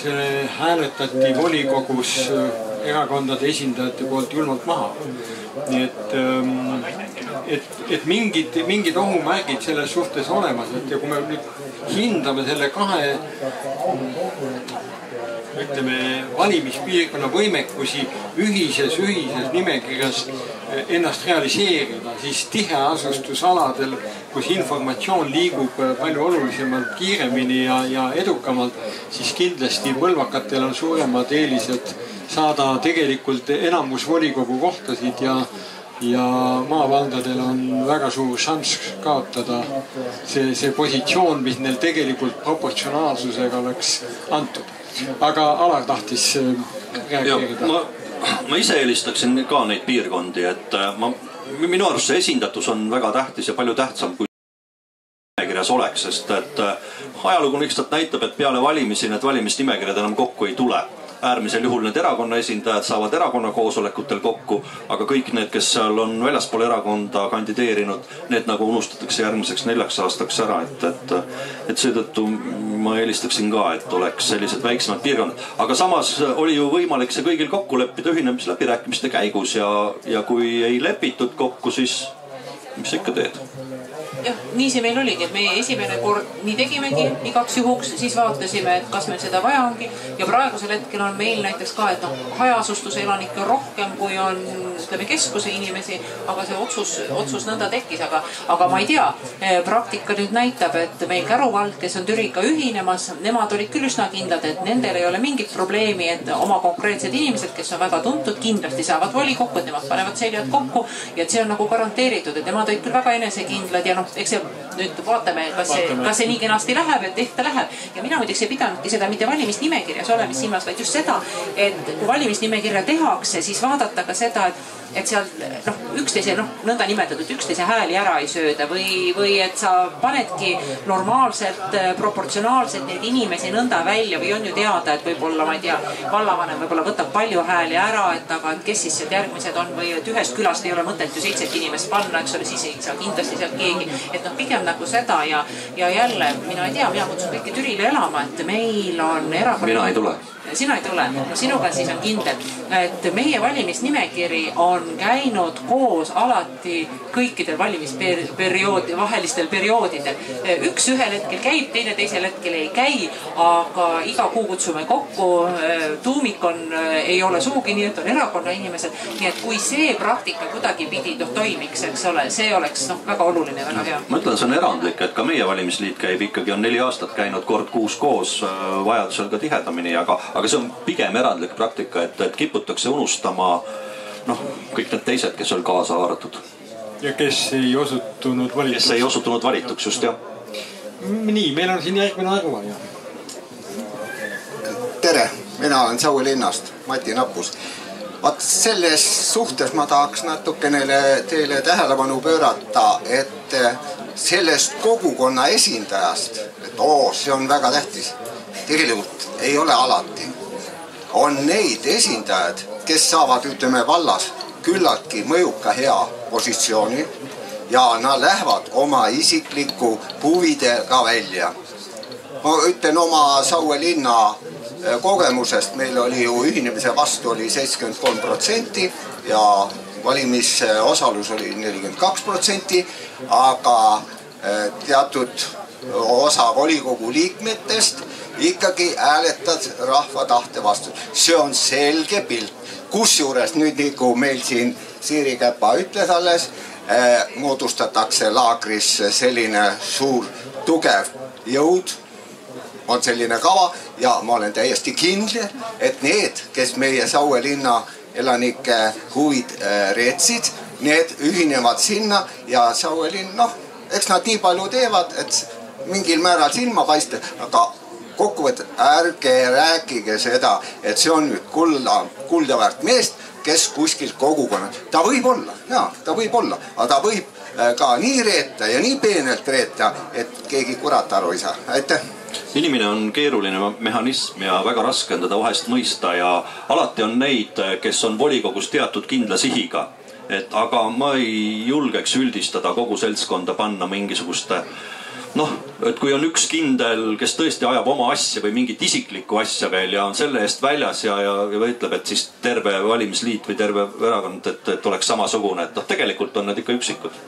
see hääletati volikogus äh, erakondade esindajate poolt julmalt maha. nii et, ähm, et, et mingid, mingid ohumärgid selles suhtes olemas, et ja kui me nüüd hindame selle kahe ütleme, valimispiirkonna võimekusi ühises, ühises nimekirjas ennast realiseerida, siis tiheasustusaladel, kus informatsioon liigub palju olulisemalt, kiiremini ja, ja edukamalt, siis kindlasti mõlvakatel on suuremad eelised saada tegelikult enamus volikogu kohtasid ja ja maavaldadel on väga suur šanss kaotada see, see positsioon, mis neil tegelikult proportsionaalsusega oleks antud. Aga Alar tahtis reageerida. ma, ma ise eelistaksin ka neid piirkondi, et äh, ma, minu arust see esindatus on väga tähtis ja palju tähtsam kui nimekirjas oleks, sest et äh, ajalugu lihtsalt näitab, et peale valimisi need valimisnimekirjad enam kokku ei tule äärmisel juhul need erakonna esindajad saavad erakonna koosolekutel kokku, aga kõik need, kes seal on väljaspool erakonda kandideerinud, need nagu unustatakse järgmiseks neljaks aastaks ära, et, et, et seetõttu ma eelistaksin ka, et oleks sellised väiksemad piirkonnad. aga samas oli ju võimalik see kõigil kokku leppida ühinemisläbirääkimiste käigus ja, ja kui ei lepitud kokku, siis mis sa ikka teed jah, nii see meil oligi, et meie esimene kord nii tegimegi igaks juhuks, siis vaatasime, et kas meil seda vaja ongi. ja praegusel hetkel on meil näiteks ka, et noh, hajaasustuse elanikke on rohkem, kui on ütleme keskuse inimesi, aga see otsus, otsus nõnda tekkis, aga, aga ma ei tea. Eh, praktika nüüd näitab, et meil Käru vald, kes on Türiga ühinemas, nemad olid küll üsna kindlad, et nendel ei ole mingit probleemi, et oma konkreetsed inimesed, kes on väga tuntud, kindlasti saavad volikokku, et nemad panevad seljad kokku ja et see on nagu garanteeritud, et nemad olid küll väga enesekindlad ja noh, eks see nüüd vaatame, kas see, kas see nii kenasti läheb, et ehk ta läheb. ja mina muideks ei pidanudki seda mitte valimisnimekirjas olemist silmas, vaid just seda, et kui valimisnimekirja tehakse, siis vaadata ka seda, et et seal noh, üksteise noh, nõndanimetatud üksteise hääli ära ei sööda või, või et sa panedki normaalselt, proportsionaalselt neid inimesi nõnda välja või on ju teada, et võib-olla ma ei tea, vallavanem võib-olla võtab palju hääli ära, et aga et kes siis sealt järgmised on või et ühest külast ei ole mõtet ju seitset inimest panna, eks ole, siis ei saa kindlasti sealt keegi. et noh, pigem nagu seda ja, ja jälle mina ei tea, mina kutsun kõiki Türile elama, et meil on erakond. mina ei tule sina ei tule, no sinuga siis on kindel, et meie valimisnimekiri on käinud koos alati kõikidel valimisperioodi, vahelistel perioodidel. üks ühel hetkel käib, teine teisel hetkel ei käi, aga iga kuu kutsume kokku. tuumik on, ei ole sugugi nii, et on erakonna inimesed, nii et kui see praktika kuidagipidi noh toimiks, eks ole, see oleks noh, väga oluline, väga hea. ma ütlen, see on erandlik, et ka meie valimisliit käib ikkagi on neli aastat käinud kord kuus koos, vajadusel ka tihedamini, aga aga see on pigem erandlik praktika, et, et kiputakse unustama noh, kõik need teised, kes on kaasa haaratud. ja kes ei osutunud valituks. kes ei osutunud valituks, just jah. nii, meil on siin järgmine aruanne. tere, mina olen Saue linnast, Mati Napus. vaat selles suhtes ma tahaks natukene teile tähelepanu pöörata, et sellest kogukonna esindajast, et oo, see on väga tähtis tegelikult ei ole alati. on neid esindajaid, kes saavad, ütleme vallas küllaltki mõjuka hea positsiooni ja nad lähevad oma isikliku huvidega välja. ma ütlen oma Saue linna eh, kogemusest, meil oli ju ühinemise vastu oli seitsekümmend kolm protsenti ja valimisosalus oli nelikümmend kaks protsenti, aga eh, teatud osa volikogu liikmetest ikkagi hääletad rahva tahte vastu. see on selge pilt. kusjuures nüüd nagu meil siin Siiri Käpa ütles alles eh,, moodustatakse laagris selline suur tugev jõud, on selline kava ja ma olen täiesti kindel, et need, kes meie Saue linna elanike huvid äh, reetsid, need ühinevad sinna ja Saue linn, noh, eks nad nii palju teevad, et mingil määral silma paista, aga kokkuvõttes ärge rääkige seda, et see on nüüd kulda, kulda väärt meest, kes kuskilt kogukonnad, ta võib olla ja ta võib olla, aga ta võib äh, ka nii reeta ja nii peenelt reeta, et keegi kurat aru ei saa, aitäh! Inimene on keeruline mehhanism ja väga raske on teda vahest mõista ja alati on neid, kes on volikogus teatud kindla sihiga. et aga ma ei julgeks üldistada kogu seltskonda panna mingisuguste noh, et kui on üks kindel, kes tõesti ajab oma asja või mingit isiklikku asja veel ja on selle eest väljas ja, ja, ja ütleb, et siis terve valimisliit või terve erakond, et, et oleks samasugune, et noh, tegelikult on need ikka üksikud.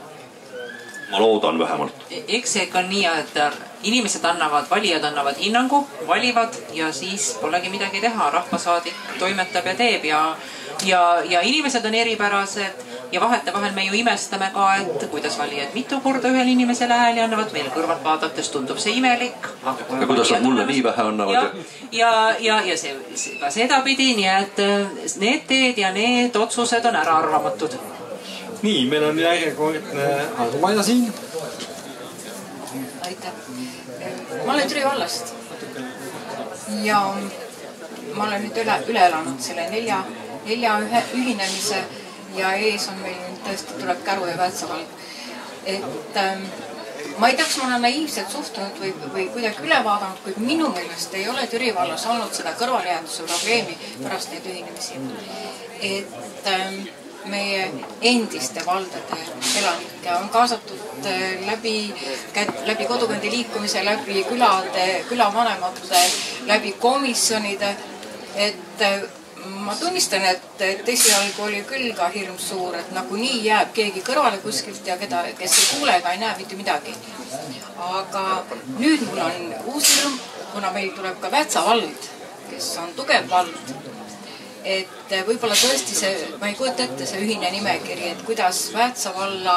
ma loodan vähemalt. eks see ikka on nii, et inimesed annavad, valijad annavad hinnangu, valivad ja siis polegi midagi teha, rahvasaadik toimetab ja teeb ja, ja, ja inimesed on eripärased ja vahetevahel me ju imestame ka, et kuidas valijad mitu korda ühele inimesele hääli annavad, meile kõrvalt vaadates tundub see imelik. ja kuidas nad mulle nii vähe annavad. ja, ja, ja, ja see, see ka sedapidi, nii et need teed ja need otsused on äraarvamatud nii, meil on järjekordne Aadu-Maina siin. aitäh. ma olen Türi vallast. ja ma olen nüüd üle, üle elanud selle nelja, nelja ühe, ühinemise ja ees on meil tõesti tuleb Käru ja Väätsa vald. et ähm, ma ei tea, kas ma olen naiivselt suhtunud või, või kuidagi üle vaadanud, kuid minu meelest ei ole Türi vallas olnud seda kõrvalejäetuse probleemi pärast neid ühinemisi. et ähm, meie endiste valdade elanikke on kaasatud äh, läbi, läbi kodukandi liikumise, läbi külade, külavanemate, läbi komisjonide. et äh, ma tunnistan, et, et esialgu oli küll ka hirm suur, et nagunii jääb keegi kõrvale kuskilt ja keda, kes ei kuule ega ei näe mitte midagi. aga nüüd mul on uus hirm, kuna meil tuleb ka Väätsa vald, kes on tugev vald et võib-olla tõesti see, ma ei kujuta ette, see ühine nimekiri, et kuidas Väätsa valla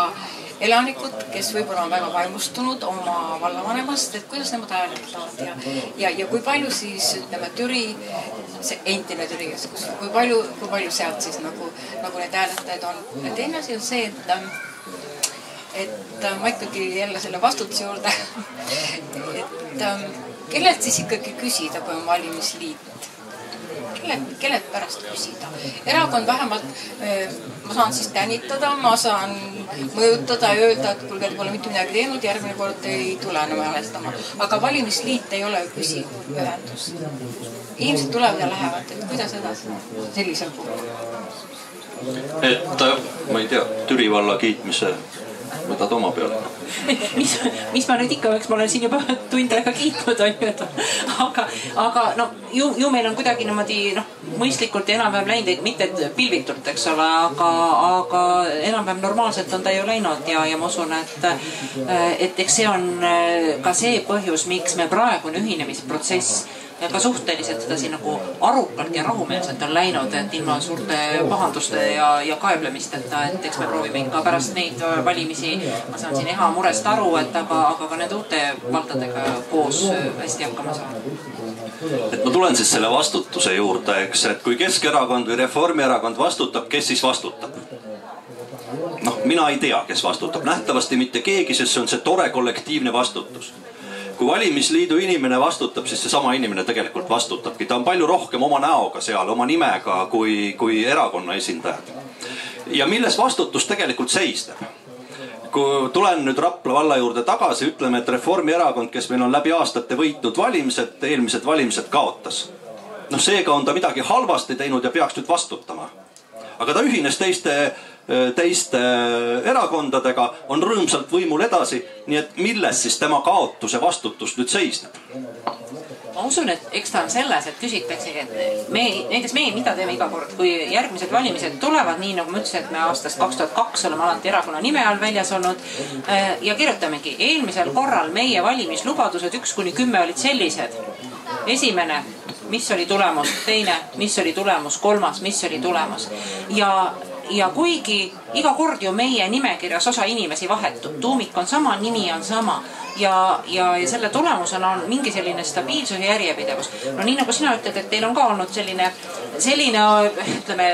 elanikud, kes võib-olla on väga vaimustunud oma vallavanemast, et kuidas nemad hääletavad ja, ja, ja kui palju siis ütleme Türi, see endine Türi keskus, kui palju, kui palju sealt siis nagu, nagu neid hääletajaid on. ja teine asi on see, et, et ma ikkagi jälle selle vastutuse juurde [LAUGHS] et kellelt siis ikkagi küsida, kui on valimisliit kelle, kellelt pärast küsida. erakond vähemalt, ma saan siis tänitada, ma saan mõjutada ja öelda, et kuulge, te pole mitte midagi teinud, järgmine kord ei tule enam häälestama. aga valimisliit ei ole püsiv ühendus. Inimesed tulevad ja lähevad, et kuidas edasi sellisel puhul? et ma ei tea, Türi valla kiitmise võtad oma peale [LAUGHS] mis, mis ma nüüd ikka, eks ma olen siin juba [LAUGHS] tund aega kiitnud, onju, et aga, aga no ju, ju meil on kuidagi niimoodi noh, mõistlikult ja enam-vähem läinud, mitte pilvitult, eks ole, aga, aga enam-vähem normaalselt on ta ju läinud ja, ja ma usun, et, et eks see on ka see põhjus, miks me praegune ühinemisprotsess ka suhteliselt sedasi nagu arukalt ja rahumeelselt on läinud, et ilma suurte pahanduste ja, ja kaeblemisteta, et eks me proovime ikka pärast neid valimisi, ma saan siin EHA murest aru, et aga, aga ka nende uute valdadega koos hästi hakkama saada. Et ma tulen siis selle vastutuse juurde, eks, et kui Keskerakond või Reformierakond vastutab, kes siis vastutab? noh, mina ei tea, kes vastutab, nähtavasti mitte keegi, sest see on see tore kollektiivne vastutus kui valimisliidu inimene vastutab, siis seesama inimene tegelikult vastutabki, ta on palju rohkem oma näoga seal, oma nimega kui, kui erakonna esindajad. ja milles vastutus tegelikult seisneb? kui tulen nüüd Rapla valla juurde tagasi, ütleme, et Reformierakond, kes meil on läbi aastate võitnud valimised, eelmised valimised kaotas. noh, seega on ta midagi halvasti teinud ja peaks nüüd vastutama. aga ta ühines teiste teiste erakondadega, on rõõmsalt võimul edasi. nii et milles siis tema kaotuse vastutus nüüd seisneb? ma usun, et eks ta on selles, et küsitaksegi, et me, näiteks meie, mida teeme iga kord, kui järgmised valimised tulevad, nii nagu ma ütlesin, et me aastast kaks tuhat kaks oleme alati erakonna nime all väljas olnud. ja kirjutamegi, eelmisel korral meie valimislubadused üks kuni kümme olid sellised. esimene, mis oli tulemus, teine, mis oli tulemus, kolmas, mis oli tulemus ja ja kuigi iga kord ju meie nimekirjas osa inimesi vahetub, tuumik on sama, nimi on sama ja, ja, ja selle tulemusena on mingi selline stabiilsus ja järjepidevus. no nii nagu sina ütled, et teil on ka olnud selline, selline ütleme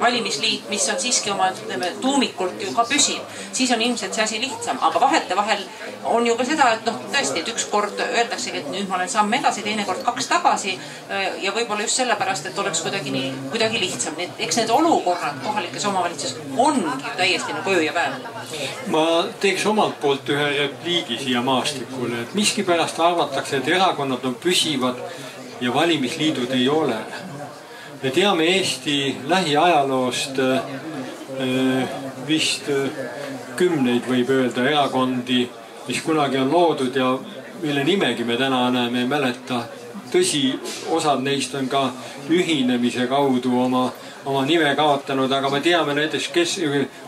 valimisliit, mis on siiski oma ütleme tuumikult ju ka püsiv, siis on ilmselt see asi lihtsam, aga vahetevahel on ju ka seda, et noh, tõesti, et ükskord öeldaksegi, et nüüd ma olen samm edasi, teinekord kaks tagasi. ja võib-olla just sellepärast, et oleks kuidagi nii, kuidagi lihtsam, nii et eks need olukorrad kohalikes omavalitsustes ongi täiesti nagu öö ja päev. ma teeks omalt poolt ühe repliigi siia maastikule, et miskipärast arvatakse, et erakonnad on püsivad ja valimisliidud ei ole me teame Eesti lähiajaloost äh, vist äh, kümneid, võib öelda, erakondi, mis kunagi on loodud ja mille nimegi me täna enam ei mäleta. tõsi, osad neist on ka ühinemise kaudu oma, oma nime kaotanud, aga me teame näiteks kes,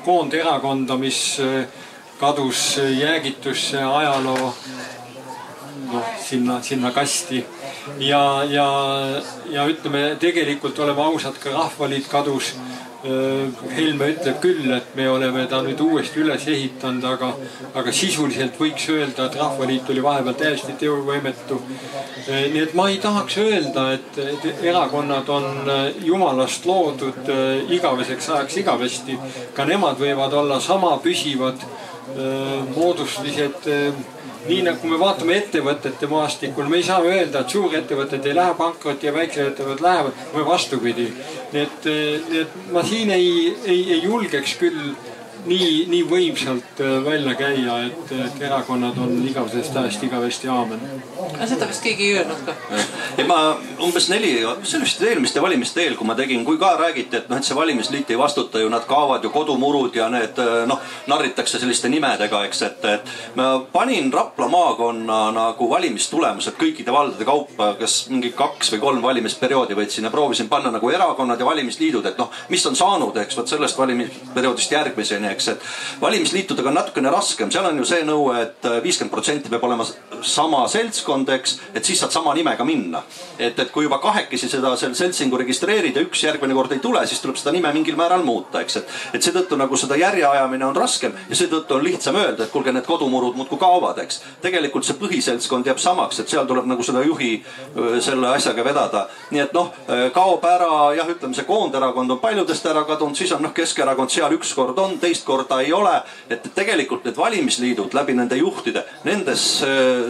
koonderakonda, mis äh, kadus jäägitusse ajaloo noh, sinna, sinna kasti. ja, ja, ja ütleme, tegelikult oleme ausad, ka Rahvaliit kadus Helme ütleb küll, et me oleme ta nüüd uuesti üles ehitanud, aga, aga sisuliselt võiks öelda, et Rahvaliit oli vahepeal täiesti teovõimetu. nii et ma ei tahaks öelda, et, et erakonnad on jumalast loodud igaveseks ajaks igavesti. ka nemad võivad olla sama püsivad moodustised nii nagu me vaatame ettevõtete maastikul, me ei saa öelda, et suurettevõtted ei lähe pankrotti ja väikseettevõtted lähevad või vastupidi. nii et, nii et ma siin ei, ei, ei julgeks küll nii, nii võimsalt äh, välja käia, et, et erakonnad on igavesest ajast igavesti aamen. seda vist keegi ei öelnud ka. ei, ma umbes neli, see oli vist eelmiste valimiste eel, kui ma tegin, kui ka räägiti, et noh, et see valimisliit ei vastuta ju, nad kaovad ju kodumurud ja need äh, noh, narritakse selliste nimedega, eks, et, et ma panin Rapla maakonna nagu valimistulemused kõikide valdade kaupa, kas mingi kaks või kolm valimisperioodi võtsin ja proovisin panna nagu erakonnad ja valimisliidud, et noh, mis on saanud, eks vot sellest valimisperioodist järgmiseni eks, et valimisliitudega on natukene raskem, seal on ju see nõue et, et viiskümmend protsenti peab olema sama seltskond, eks, et siis saad sama nimega minna. et, et kui juba kahekesi seda seal seltsingu registreerida, üks järgmine kord ei tule, siis tuleb seda nime mingil määral muuta, eks, et, et seetõttu nagu seda järjeajamine on raskem ja seetõttu on lihtsam öelda, et kuulge, need kodumurud muudkui kaovad, eks. tegelikult see põhiseltskond jääb samaks, et seal tuleb nagu seda juhi selle asjaga vedada. nii et noh, kaob ära jah, ütleme see koonderakond on paljudest ära kadunud, siis on noh, Keskerakond seal ükskord on, teist teist korda ei ole. et tegelikult need valimisliidud läbi nende juhtide, nendes,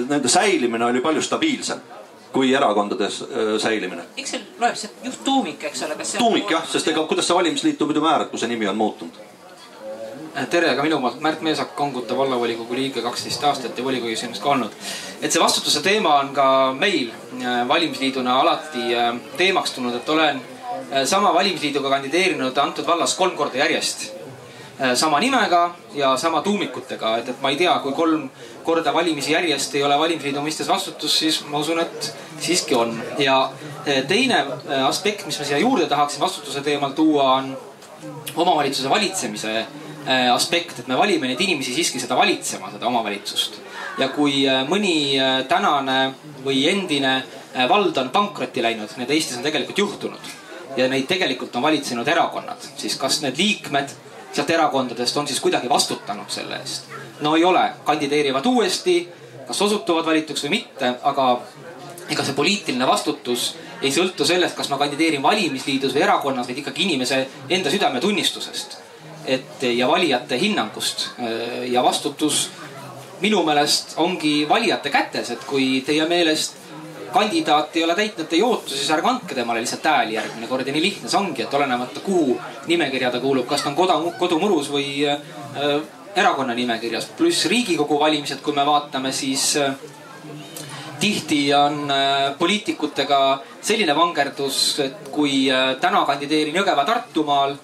nende säilimine oli palju stabiilsem kui erakondades äh, säilimine. eks see loeb see juht tuumik, eks ole, kas see tuumik jah, sest ega kuidas sa valimisliitu muidu määrad, kui see nimi on muutunud? tere ka minu poolt, Märt Meesak, Konguta vallavolikogu liige kaksteist aastat ja volikogu esimees ka olnud. et see vastutuse teema on ka meil äh, valimisliiduna alati äh, teemaks tulnud, et olen sama valimisliiduga kandideerinud antud vallas kolm korda järjest Äh, sama nimega ja sama tuumikutega, et, et ma ei tea, kui kolm korda valimisi järjest ei ole valimisliidu mõistes vastutus, siis ma usun, et siiski on. ja äh, teine äh, aspekt, mis ma siia juurde tahaksin vastutuse teemal tuua, on omavalitsuse valitsemise aspekt, et me valime neid inimesi siiski seda valitsema, seda omavalitsust. ja kui mõni tänane või endine vald on pankrotti läinud, need Eestis on tegelikult juhtunud ja neid tegelikult on valitsenud erakonnad, siis kas need liikmed sealt erakondadest on siis kuidagi vastutanud selle eest. no ei ole, kandideerivad uuesti, kas osutuvad valituks või mitte, aga ega see poliitiline vastutus ei sõltu sellest, kas ma kandideerin valimisliidus või erakonnas, vaid ikkagi inimese enda südametunnistusest. et ja valijate hinnangust ja vastutus minu meelest ongi valijate kätes, et kui teie meelest kandidaat ei ole täitnud teie ootusi, siis ärge andke temale lihtsalt hääli järgmine kord ja nii lihtne see ongi, et olenemata, kuhu nimekirja ta kuulub, kas ta on koda, kodumurus või äh, erakonna nimekirjas. pluss riigikogu valimised, kui me vaatame, siis äh, tihti on äh, poliitikutega selline vangerdus, et kui äh, täna kandideerin Jõgeva-Tartumaal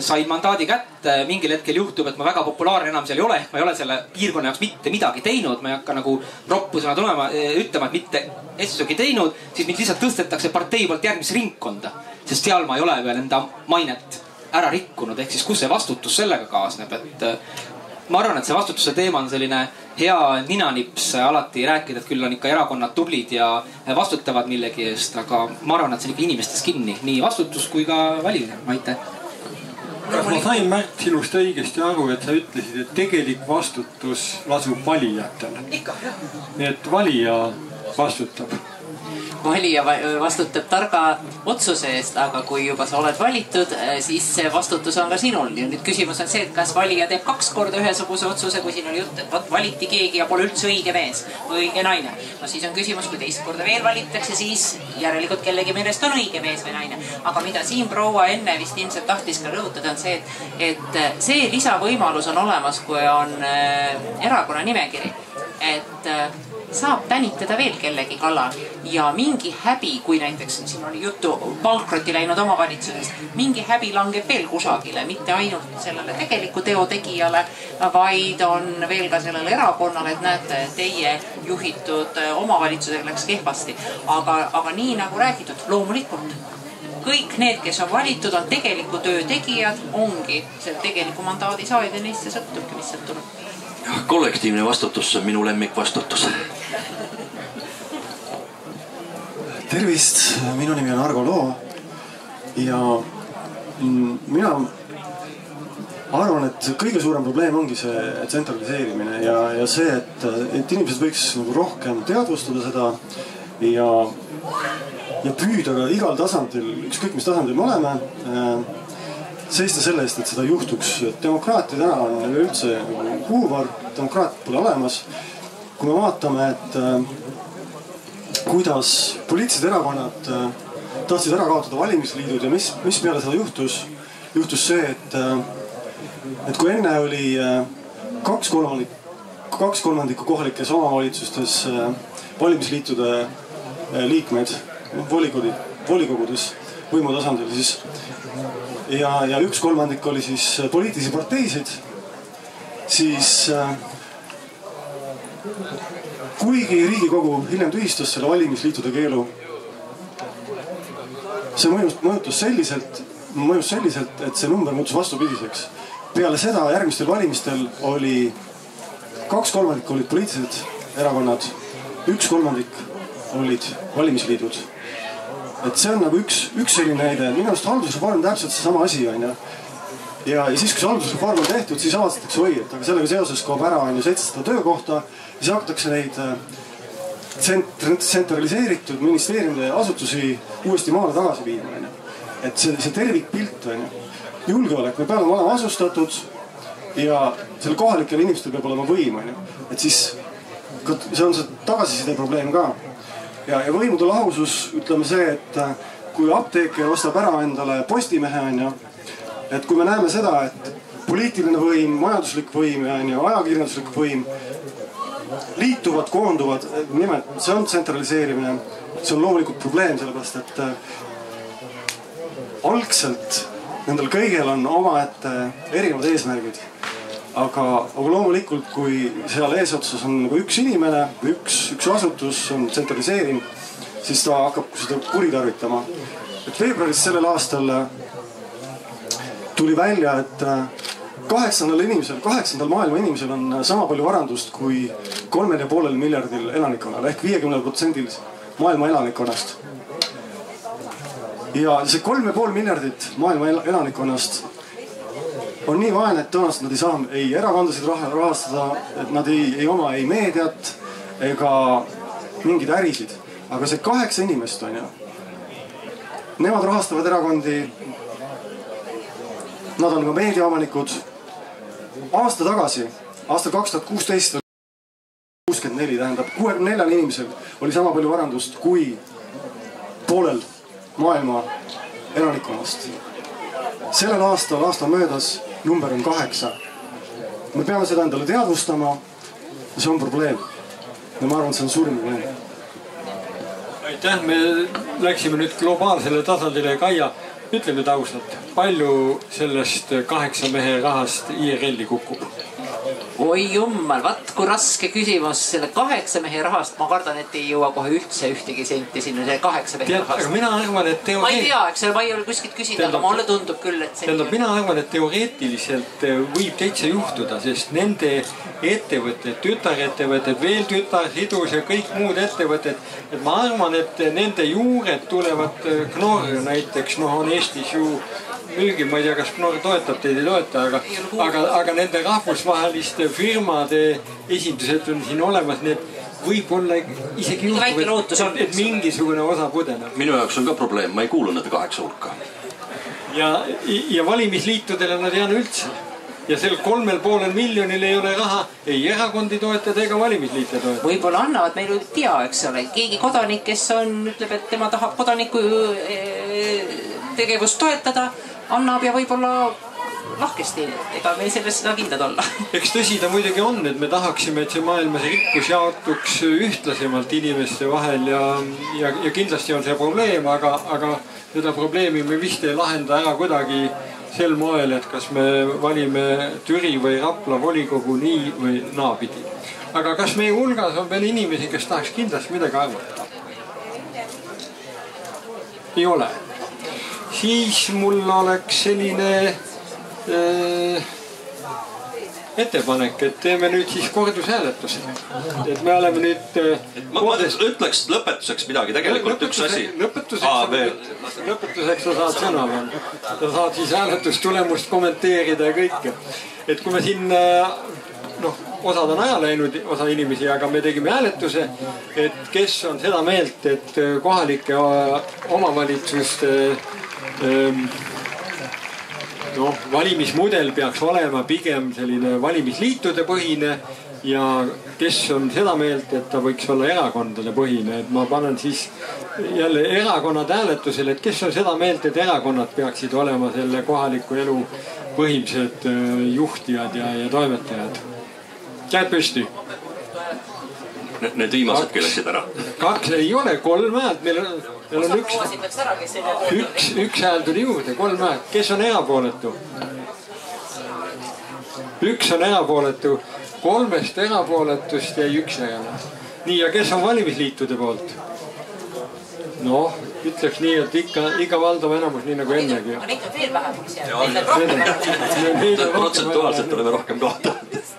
sain mandaadi kätte, mingil hetkel juhtub, et ma väga populaarne enam seal ei ole, ehk ma ei ole selle piirkonna jaoks mitte midagi teinud, ma ei hakka nagu roppu sõna tulema, äh, ütlema, et mitte asjagi teinud, siis mind lihtsalt tõstetakse partei poolt järgmisse ringkonda. sest seal ma ei ole veel enda mainet ära rikkunud, ehk siis kus see vastutus sellega kaasneb, et äh, ma arvan, et see vastutuse teema on selline hea ninanips. Alati rääkida, et küll on ikka erakonnad tublid ja vastutavad millegi eest, aga ma arvan, et see on ikka inimestes kinni, nii vastutus kui ka valimine. aitäh kas ma sain Märt sinust õigesti aru, et sa ütlesid, et tegelik vastutus lasub valijatel? nii et valija vastutab valija vastutab targa otsuse eest, aga kui juba sa oled valitud, eh, siis see vastutus on ka sinul. ja nüüd küsimus on see, et kas valija teeb kaks korda ühesuguse otsuse, kui siin oli jutt, et vot valiti keegi ja pole üldse õige mees või õige naine. no siis on küsimus, kui teist korda veel valitakse, siis järelikult kellegi meelest on õige mees või naine. aga mida siin proua enne vist ilmselt tahtis ka rõhutada, on see, et, et see lisavõimalus on olemas, kui on äh, erakonna nimekiri. et äh, saab tänitada veel kellegi kallal ja mingi häbi, kui näiteks siin oli juttu pankrotti läinud omavalitsusest, mingi häbi langeb veel kusagile, mitte ainult sellele tegeliku teo tegijale, vaid on veel ka sellele erakonnale, et näete, teie juhitud omavalitsusega läks kehvasti. aga, aga nii nagu räägitud, loomulikult kõik need, kes on valitud, on tegeliku töö tegijad, ongi selle tegeliku mandaadi saajad ja neist see sõltubki, mis sealt tuleb kollektiivne vastutus, on minu lemmikvastutus. tervist, minu nimi on Argo Loo ja mm, mina arvan, et kõige suurem probleem ongi see tsentraliseerimine ja, ja see, et, et inimesed võiks nagu rohkem teadvustada seda ja, ja püüda ka igal tasandil, ükskõik mis tasandil me oleme äh,, seista selle eest, et seda juhtuks. demokraatia täna on üleüldse huumor, demokraatiat pole olemas. kui me vaatame, et äh, kuidas poliitilised erakonnad äh, tahtsid ära kaotada valimisliidud ja mis, mis peale seda juhtus, juhtus see, et, äh, et kui enne oli äh, kaks kolmandikku, kaks kolmandikku kohalikes omavalitsustes valimisliitude liikmed, volikogud, volikogudes võimu tasandil siis. Ja, ja üks kolmandik oli siis poliitilisi parteisid, siis kuigi Riigikogu hiljem tühistas selle valimisliitude keelu, see mõjus, mõjutas selliselt, mõjus selliselt, et see number muutus vastupidiseks. peale seda järgmistel valimistel oli kaks kolmandikku olid poliitilised erakonnad, üks kolmandik olid valimisliidud. Et see on nagu üks, üks selline näide, minu arust haldusreform täpselt seesama asi on ju ja, ja siis, kui see haldusreform on tehtud, siis avastatakse, oi, et aga sellega seoses kaob ära on ju seitsesada töökohta siis hakatakse neid äh, tsentraliseeritud ministeeriumide asutusi uuesti maale tagasi viima, onju. et see, see tervikpilt onju, julgeolek, me peame olema asustatud ja sellel kohalikel inimestel peab olema võim, onju. et siis see on see tagasiside probleem ka. Ja, ja võimude lahusus, ütleme see, et äh, kui apteeker ostab ära endale Postimehe, onju. et kui me näeme seda, et poliitiline võim, majanduslik võim ja onju, ajakirjanduslik võim liituvad, koonduvad, nimelt see on tsentraliseerimine. see on loomulikult probleem, sellepärast et äh, algselt nendel kõigil on omaette erinevad eesmärgid. Aga, aga loomulikult, kui seal eesotsas on nagu üks inimene või üks, üks asutus on tsentraliseerinud, siis ta hakkab seda kuritarvitama. et veebruaris sellel aastal äh, tuli välja, et äh, kaheksandal inimesel, kaheksandal maailma inimesel on sama palju varandust kui kolmel ja poolel miljardil elanikkonnal ehk viiekümnel protsendil maailma elanikkonnast. ja see kolm ja pool miljardit maailma elanikkonnast on nii vaene, et tõenäoliselt nad ei saa ei erakondasid rahastada, et nad ei, ei oma ei meediat ega mingeid ärisid. aga see kaheksa inimest on ju, nemad rahastavad erakondi. Nad on ka meediaomanikud aasta tagasi, aastal kaks tuhat kuusteist kuuskümmend neli, tähendab kuuekümne neljal inimesel oli sama palju varandust kui poolel maailma elanikkonnast. sellel aastal, aasta möödas, number on kaheksa. me peame seda endale teadvustama. see on probleem. ja ma arvan, et see on suurim probleem. aitäh, me läksime nüüd globaalsele tasandile. Kaia, ütle nüüd ausalt, palju sellest kaheksa mehe rahast IRL-i kukub? Oi jummal, vaat kui raske küsimus selle kaheksa mehe rahast, ma kardan, et ei jõua kohe üldse ühtegi senti sinna selle kaheksa mehe rahast. aga mina arvan, et teoreet-. ma ei tea, eks ole, ma ei ole kuskilt küsinud, aga mulle tundub küll, et see. tähendab, mina arvan, et teoreetiliselt eh, võib täitsa juhtuda, sest nende ettevõtted, tütarettevõtted, veel tütarsidus ja kõik muud ettevõtted. et ma arvan, et nende juured tulevad Knorr eh, näiteks, noh, on Eestis ju müügil, ma ei tea, kas Knorr toetab teid, ei toeta, aga, aga, aga nende rahvusvaheliste firmade esindused on siin olemas, nii et võib-olla isegi juhtub, et, et mingisugune osa pudeneb. minu jaoks on ka probleem, ma ei kuulu nende kaheksa hulka. ja, ja valimisliitudele nad ei anna üldse ja sel kolmel poolel miljonil ei ole raha ei erakondi toetada ega valimisliite toetada. võib-olla annavad, meil ei tea, eks ole, keegi kodanik, kes on, ütleb, et tema tahab kodaniku eh, tegevust toetada annab ja võib-olla lahkesti, ega me selles seda kindlad olla. [LAUGHS] eks tõsi ta muidugi on, et me tahaksime, et see maailmas rikkus jaotuks ühtlasemalt inimeste vahel ja, ja, ja kindlasti on see probleem, aga, aga seda probleemi me vist ei lahenda ära kuidagi sel moel, et kas me valime Türi või Rapla volikogu nii või naapidi. aga kas meie hulgas on veel inimesi, kes tahaks kindlasti midagi arvata? ei ole siis mul oleks selline äh, ettepanek, et teeme nüüd siis kordushääletuse. et me oleme nüüd. ma, ma ütleks lõpetuseks midagi, tegelikult üks asi. lõpetuseks, lõpetuseks sa saad sõna veel. sa saad siis hääletustulemust kommenteerida ja kõike. et kui me siin noh, osad on aja läinud, osa inimesi, aga me tegime hääletuse, et kes on seda meelt, et kohalike omavalitsuste ähm, noh, valimismudel peaks olema pigem selline valimisliitude põhine ja kes on seda meelt, et ta võiks olla erakondade põhine, et ma panen siis jälle erakonnad hääletusele, et kes on seda meelt, et erakonnad peaksid olema selle kohaliku elu põhilised äh, juhtijad ja, ja toimetajad. käed püsti. Need viimasedki läksid ära. kaks ei ole, kolm häält, meil on meil on üks, üks, üks hääl tuli juurde, kolm häält, kes on erapooletu? üks on erapooletu, kolmest erapooletust jäi üks järele. nii, ja kes on valimisliitude poolt? noh, ütleks nii, et ikka, ikka valdav enamus, nii nagu ennegi. aga neid on veel vähemaks jäänud. protsentuaalselt oleme rohkem kaotanud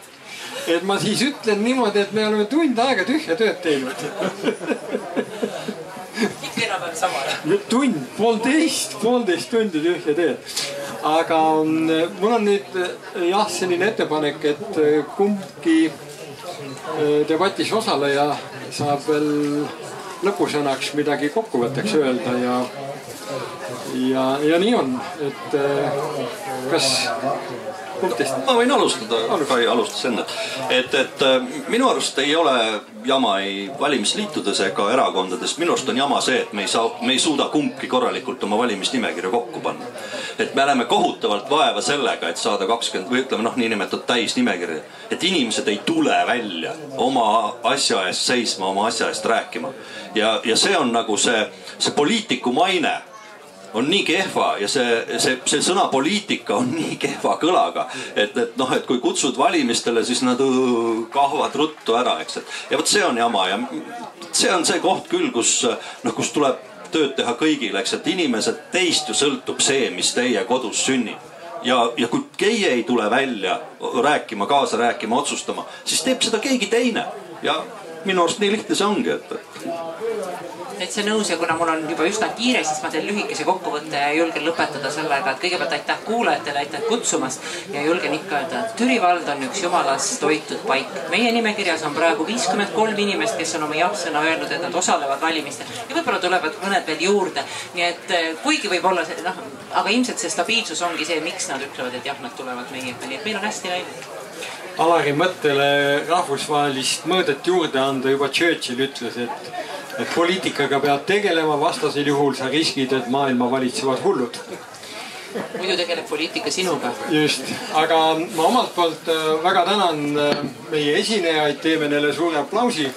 et ma siis ütlen niimoodi, et me oleme tund aega tühja tööd teinud ikka enam-vähem sama. tund, poolteist, poolteist tundi tühja teed. aga mm, mul on nüüd jah, selline ettepanek, et äh, kumbki äh, debatis osaleja saab veel lõpusõnaks midagi kokkuvõtteks öelda ja, ja, ja nii on, et kas punktist. ma võin alustada, Kai alustas enne. et, et äh, minu arust ei ole jama ei valimisliitudes ega erakondades, minu arust on jama see, et me ei saa, me ei suuda kumbki korralikult oma valimisnimekirja kokku panna. et me näeme kohutavalt vaeva sellega, et saada kakskümmend või ütleme noh, niinimetatud täisnimekirja. et inimesed ei tule välja oma asja eest seisma, oma asja eest rääkima. ja, ja see on nagu see, see poliitiku maine on nii kehva ja see, see, see sõna poliitika on nii kehva kõlaga, et, et noh, et kui kutsud valimistele, siis nad õõ, kahvad ruttu ära, eks, et ja vot see on jama ja see on see koht küll, kus noh, kus tuleb tööd teha kõigile, eks, et inimesed, teist ju sõltub see, mis teie kodus sünnib. Ja, ja kui teie ei tule välja rääkima, kaasa rääkima, otsustama, siis teeb seda keegi teine. Ja minu arust nii lihtne see ongi, et, täitsa nõus ja kuna mul on juba üsna kiire, siis ma teen lühikese kokkuvõtte ja julgen lõpetada sellega, et kõigepealt aitäh kuulajatele, aitäh kutsumast ja julgen ikka öelda, et Türi vald on üks jumalast hoitud paik. meie nimekirjas on praegu viiskümmend kolm inimest, kes on oma jah-sõna öelnud, et nad osalevad valimistel ja võib-olla tulevad mõned veel juurde. nii et eh, kuigi võib olla see noh, aga ilmselt see stabiilsus ongi see, miks nad ütlevad, et jah, nad tulevad meiega, nii et meil on hästi läinud Alari mõttele rahvusvahelist mõõdet juurde anda juba Churchill ütles, et et poliitikaga pead tegelema, vastasel juhul sa riskid, et maailma valitsevad hullud. muidu tegeleb poliitika sinuga. just, aga ma omalt poolt äh, väga tänan äh, meie esinejaid, teeme neile suure aplausi